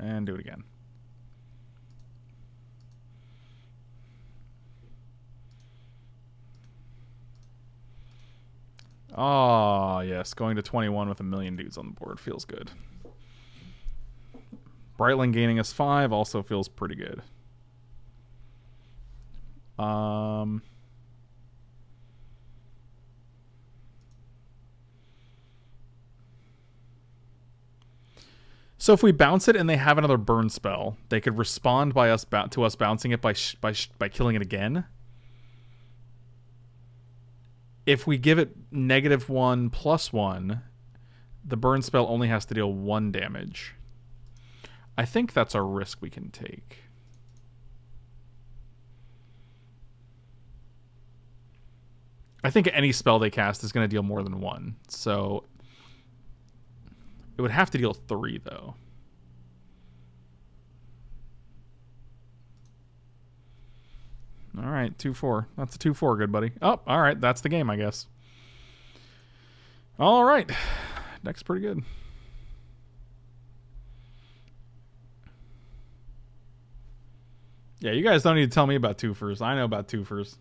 And do it again. Ah, oh, yes. Going to 21 with a million dudes on the board feels good. Brightling gaining us 5 also feels pretty good. Um. So if we bounce it and they have another burn spell, they could respond by us to us bouncing it by by by killing it again. If we give it negative one plus one, the burn spell only has to deal one damage. I think that's a risk we can take. I think any spell they cast is going to deal more than one. So it would have to deal three, though. All right, 2 4. That's a 2 4, good buddy. Oh, all right. That's the game, I guess. All right. Deck's pretty good. Yeah, you guys don't need to tell me about twofers. I know about twofers.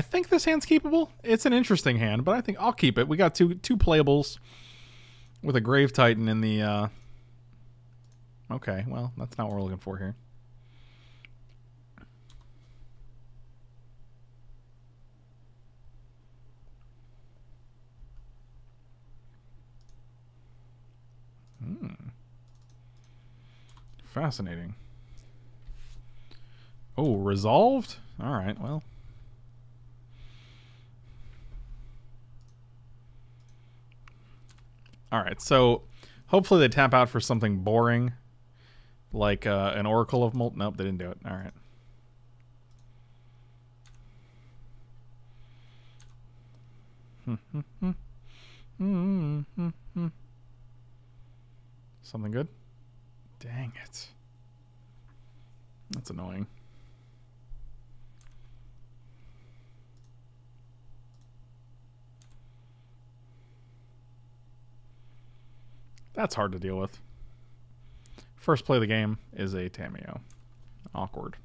I think this hand's keepable. It's an interesting hand, but I think I'll keep it. We got two two playables with a Grave Titan in the. Uh... Okay, well, that's not what we're looking for here. Hmm. Fascinating. Oh, resolved? All right, well. All right, so hopefully they tap out for something boring, like uh, an Oracle of Molt. Nope, they didn't do it. All right. Something good? Dang it. That's annoying. That's hard to deal with. First play of the game is a Tamiyo. Awkward.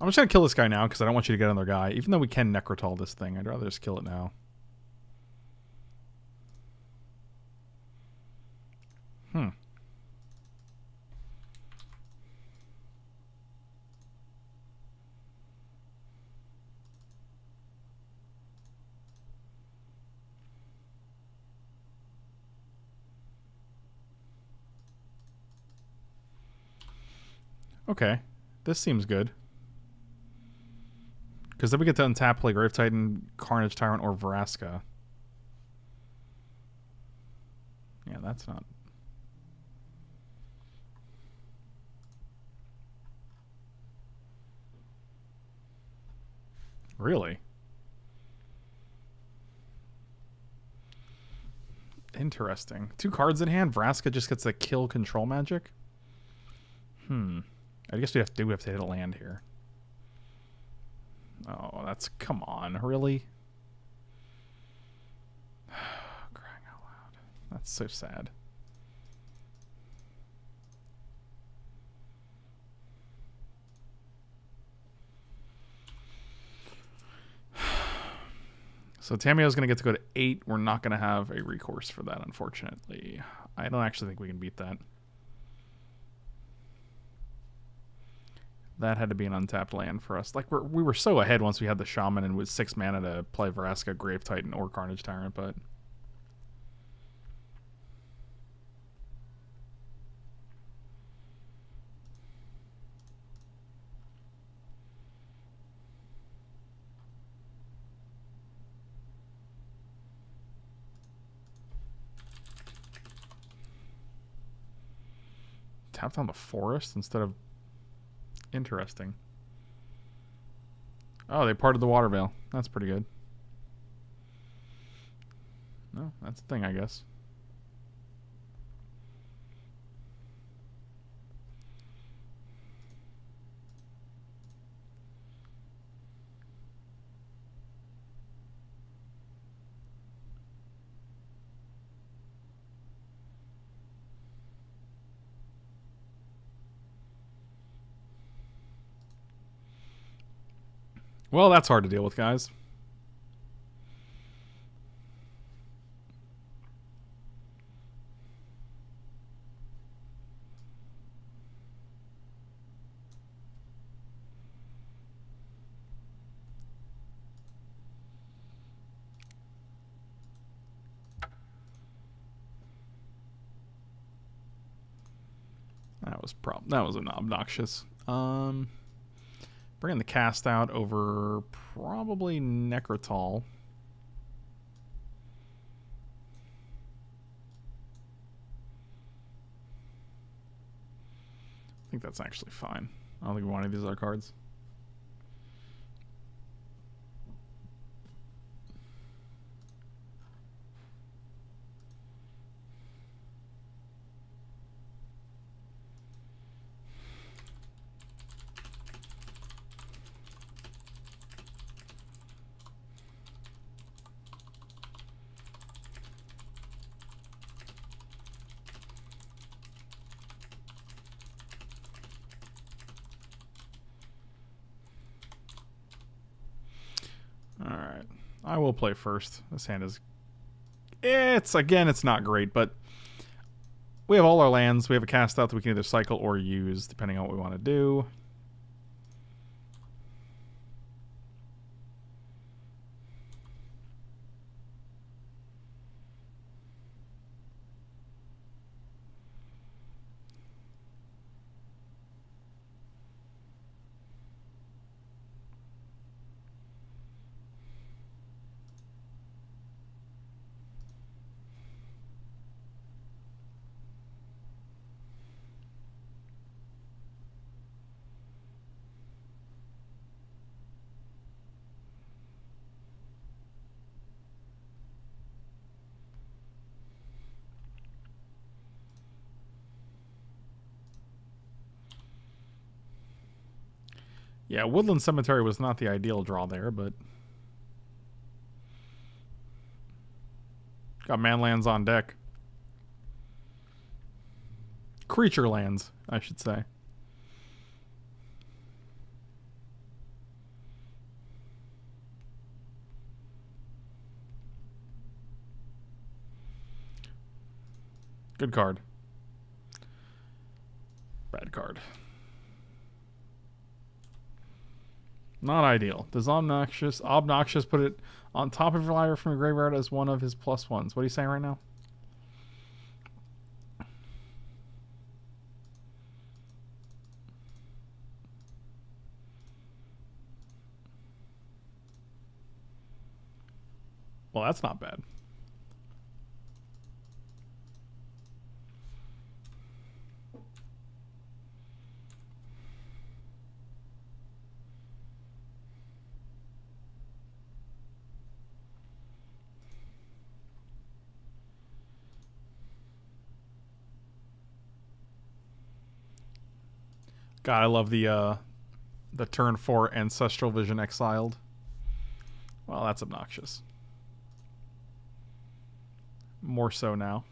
I'm just to kill this guy now because I don't want you to get another guy. Even though we can Nekrataal this thing, I'd rather just kill it now. Hmm. Okay. This seems good. Because then we get to untap play Grave Titan, Carnage Tyrant, or Vraska. Yeah, that's not Really? Interesting. Two cards in hand. Vraska just gets a kill control magic. Hmm. I guess we have to do have to hit a land here. Oh, that's come on, really? Crying out loud. That's so sad. So Tamiyo's going to get to go to 8. We're not going to have a recourse for that, unfortunately. I don't actually think we can beat that. That had to be an untapped land for us. Like, we're, we were so ahead once we had the Shaman and with 6 mana to play Vraska, Grave Titan, or Carnage Tyrant, but... tapped on the forest instead of... Interesting. Oh, they parted the water veil. That's pretty good. No, that's the thing, I guess. Well, that's hard to deal with, guys. That was prob that was an obnoxious. Um Bringing the cast out over probably Nekrataal. I think that's actually fine. I don't think we want any of these other cards. I will play first. This hand is... It's, again, it's not great, but we have all our lands. We have a cast out that we can either cycle or use, depending on what we want to do. Yeah, Woodland Cemetery was not the ideal draw there, but... Got manlands on deck. Creature lands, I should say. Good card. Bad card. Not ideal. Does obnoxious obnoxious put it on top of library from your graveyard as one of his plus ones? What are you saying right now? Well, that's not bad. God, I love the uh, the turn four ancestral vision exiled. Well, that's obnoxious. More so now.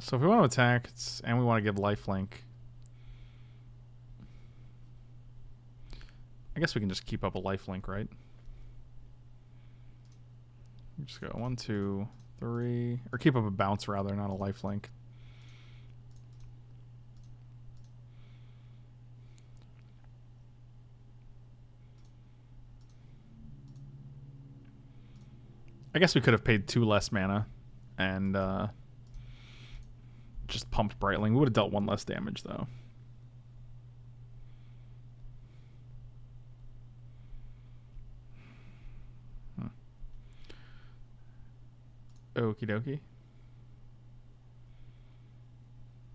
So if we want to attack and we want to give lifelink, I guess we can just keep up a life link, right? Just go one, two, three, or keep up a bounce rather, not a life link. I guess we could have paid two less mana and uh, just pumped Brightling. We would have dealt one less damage though. Okie dokie.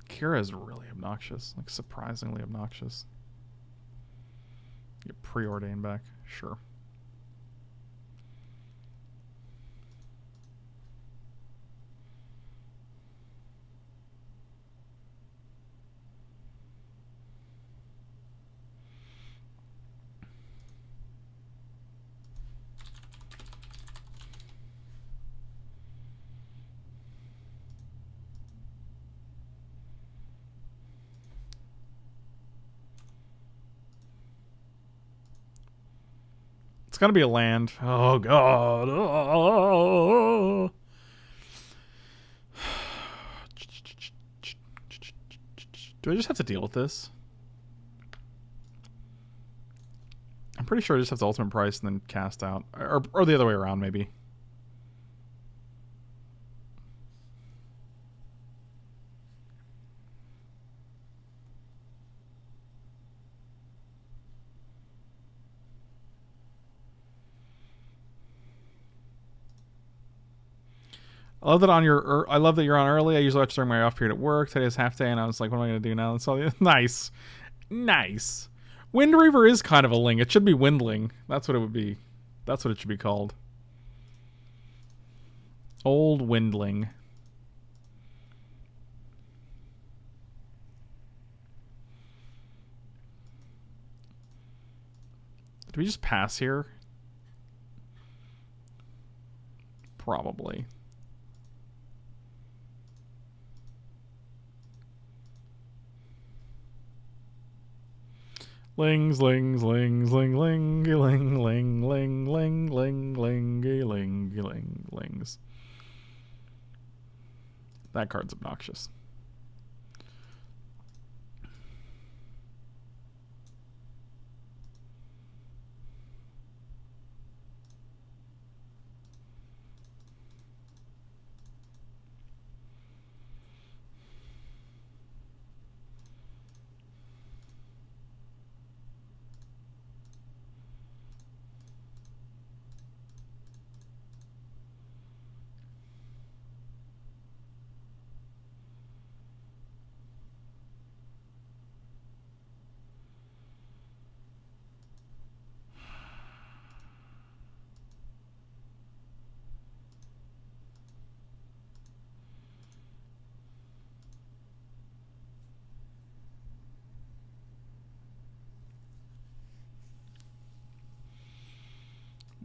Kira is really obnoxious, like surprisingly obnoxious. Get preordained back, sure. It's gonna be a land. Oh god. Do I just have to deal with this? I'm pretty sure I just have to ultimate price and then cast out. Or, or the other way around, maybe. I love that on your. Er, I love that you're on early. I usually watch during my off period at work. Today's half day, and I was like, "What am I going to do now?" And so nice, nice. Wind Reaver is kind of a ling. It should be Windling. That's what it would be. That's what it should be called. Old Windling. Did we just pass here? Probably. Lings, lings, lings, ling, ling, ling, ling, ling, ling, ling, ling, ling, ling, lings. That card's obnoxious.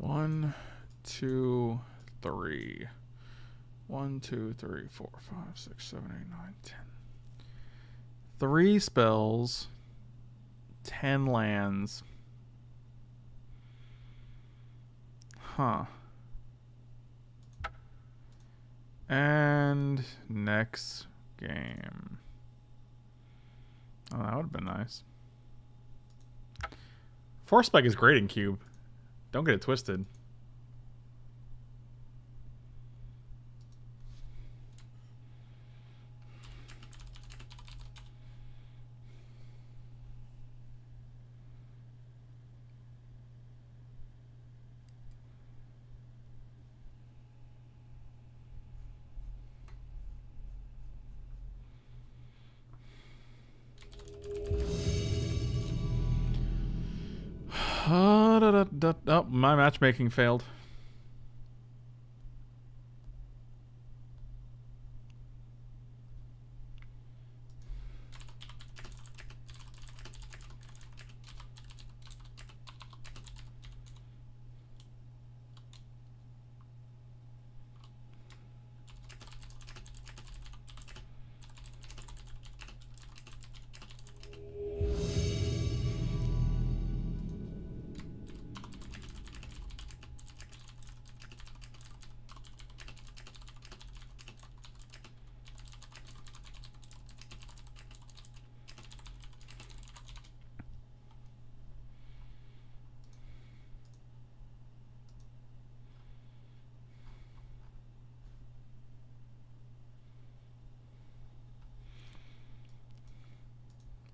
One, two, three. One, two, three, four, five, six, seven, eight, nine, ten. Three spells, ten lands. Huh. And next game. Oh, that would have been nice. Force spike is great in cube. Don't get it twisted. My matchmaking failed.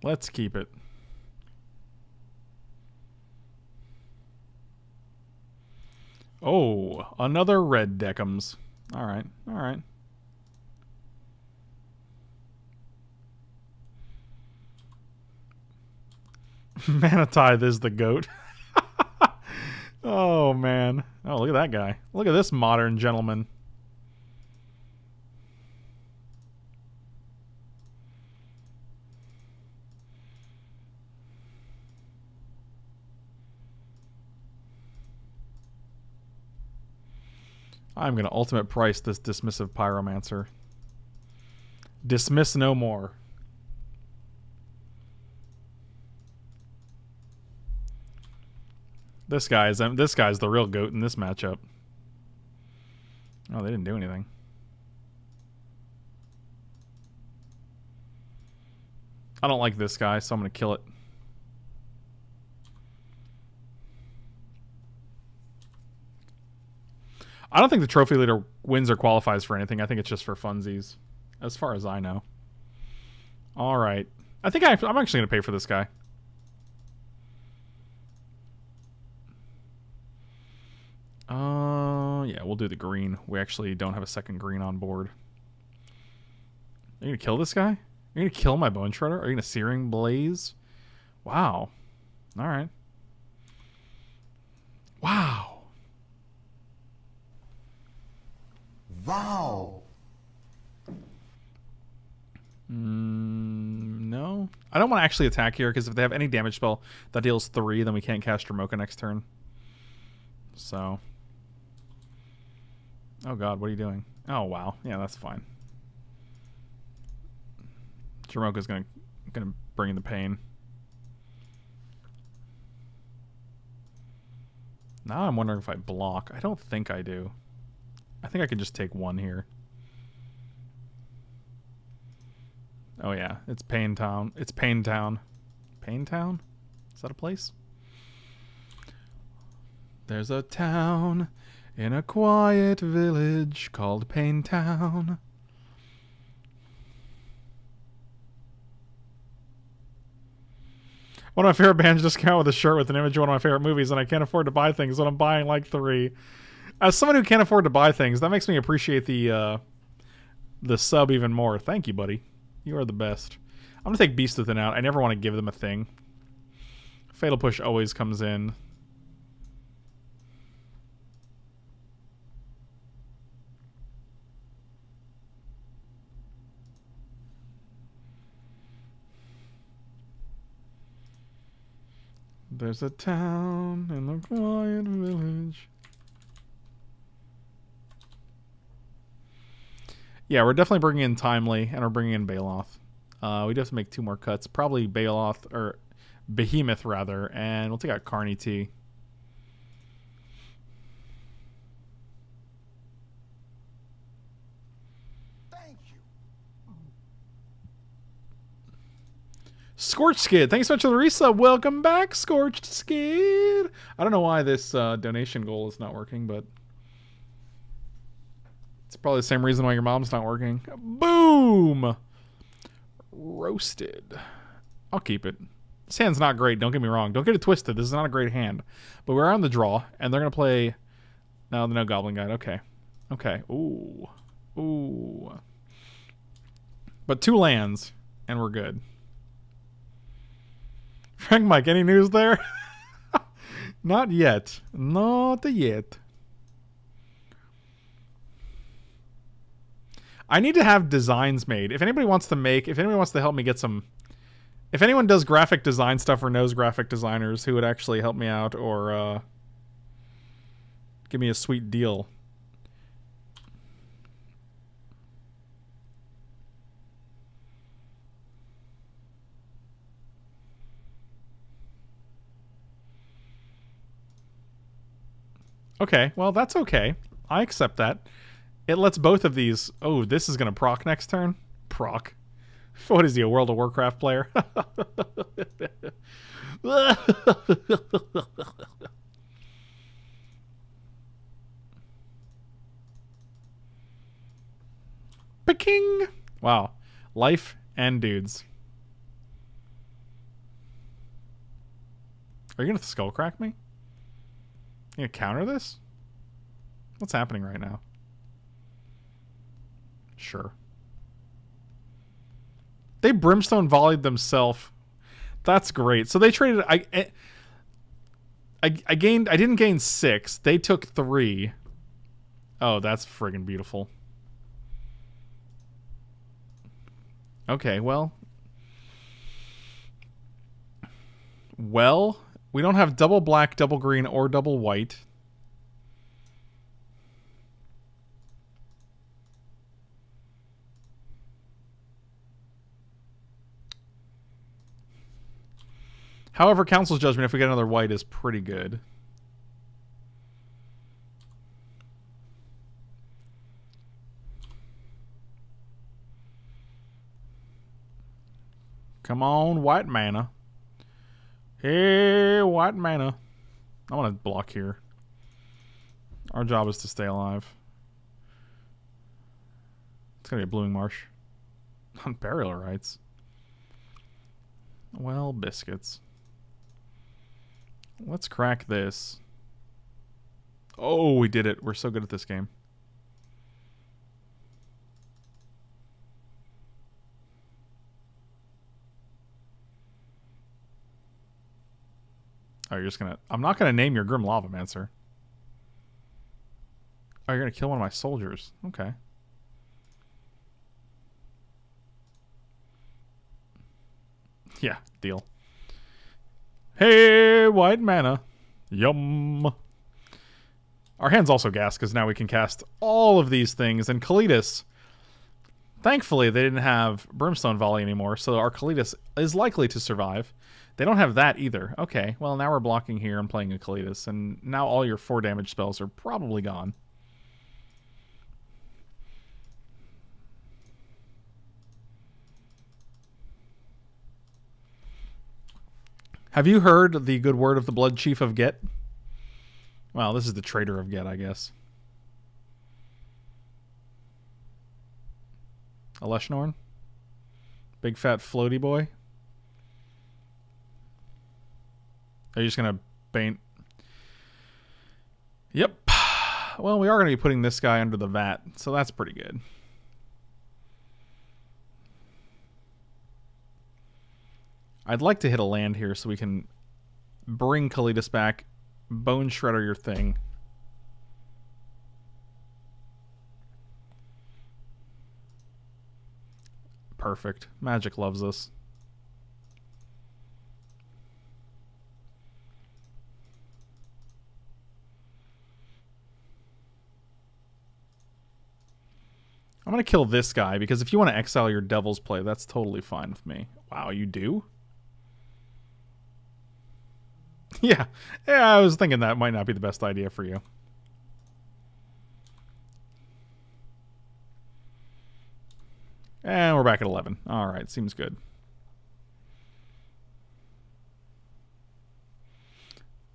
Let's keep it. Oh, another red Deckums. All right. All right. Manatide is the goat. oh man. Oh, look at that guy. Look at this modern gentleman. I'm going to ultimate price this dismissive pyromancer. Dismiss no more. This guy's um, this guy's the real goat in this matchup. Oh, they didn't do anything. I don't like this guy, so I'm going to kill it. I don't think the trophy leader wins or qualifies for anything. I think it's just for funsies, as far as I know. All right. I think I, I'm actually going to pay for this guy. Uh, yeah, we'll do the green. We actually don't have a second green on board. Are you going to kill this guy? Are you going to kill my Bone Shredder? Are you going to Searing Blaze? Wow. All right. Wow. Wow. Mm, no. I don't want to actually attack here because if they have any damage spell that deals three, then we can't cast Dromoka next turn. So. Oh god, what are you doing? Oh wow. Yeah, that's fine. Dromoka's gonna gonna bring in the pain. Now I'm wondering if I block. I don't think I do. I think I can just take one here. Oh yeah, it's Pain Town. It's Pain Town. Pain Town? Is that a place? There's a town in a quiet village called Pain Town. One of my favorite bands just came out with a shirt with an image of one of my favorite movies, and I can't afford to buy things, but I'm buying like three as someone who can't afford to buy things, that makes me appreciate the uh, the sub even more. Thank you, buddy. You are the best. I'm gonna take Beast of Within out. I never want to give them a thing. Fatal Push always comes in. There's a town in a quiet village. Yeah, we're definitely bringing in Timely, and we're bringing in Baloth. Uh, we do have to make two more cuts. Probably Baloth, or Behemoth, rather. And we'll take out Carney T. Scorched Skid, thanks so much for the resub. Welcome back, Scorched Skid. I don't know why this uh, donation goal is not working, but it's probably the same reason why your mom's not working. Boom! Roasted. I'll keep it. This hand's not great, don't get me wrong. Don't get it twisted. This is not a great hand. But we're on the draw, and they're going to play... No, the no Goblin Guide. Okay. Okay. Ooh. Ooh. But two lands, and we're good. Frank Mike, any news there? Not yet. Not yet. I need to have designs made. If anybody wants to make, if anybody wants to help me get some, if anyone does graphic design stuff or knows graphic designers who would actually help me out or uh, give me a sweet deal. Okay, well, that's okay. I accept that. It lets both of these. Oh, this is going to proc next turn? Proc. What is he, a World of Warcraft player? Peking! Wow. Life and dudes. Are you going to skull crack me? You going to counter this? What's happening right now? Sure. They brimstone volleyed themselves. That's great. So they traded. I, eh, I, I gained. I didn't gain six. They took three. Oh, that's friggin' beautiful. Okay, well. Well, we don't have double black, double green, or double white. However, Council's Judgment, if we get another white, is pretty good. Come on, white mana. Hey, white mana. I want to block here. Our job is to stay alive. It's going to be a Blooming Marsh. On burial rights. Well, biscuits. Let's crack this. Oh, we did it. We're so good at this game. Oh, you're just gonna... I'm not gonna name your Grim Lavamancer. Oh, you're gonna kill one of my soldiers. Okay. Yeah, deal. Hey, white mana. Yum. Our hand's also gas because now we can cast all of these things. And Kalitas, thankfully, they didn't have Brimstone Volley anymore, so our Kalitas is likely to survive. They don't have that either. Okay, well, now we're blocking here and playing a Kalitas, and now all your 4 damage spells are probably gone. Have you heard the good word of the Blood Chief of Ghet? Well, this is the traitor of Ghet, I guess. Elesh Norn? Big fat floaty boy? Are you just going to paint? Yep. Well, we are going to be putting this guy under the vat, so that's pretty good. I'd like to hit a land here so we can bring Kalitas back. Bone Shredder your thing. Perfect. Magic loves us. I'm going to kill this guy because if you want to exile your Devil's Play, that's totally fine with me. Wow, you do? Yeah. Yeah, I was thinking that might not be the best idea for you. And we're back at 11. All right, seems good.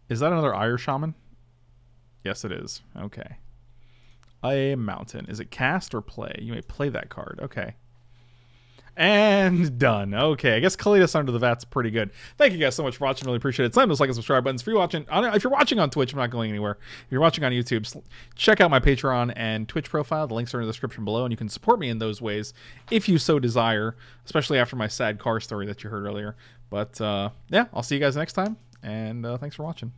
Is that another Ire Shaman? Yes, it is. Okay. A mountain. Is it cast or play? You may play that card. Okay. And done. Okay, I guess Kalitas under the vat's pretty good. Thank you guys so much for watching. Really appreciate it. Slam those like and subscribe buttons. If you're watching, if you're watching on Twitch, I'm not going anywhere. If you're watching on YouTube, check out my Patreon and Twitch profile. The links are in the description below, and you can support me in those ways if you so desire. Especially after my sad car story that you heard earlier. But uh, yeah, I'll see you guys next time, and uh, thanks for watching.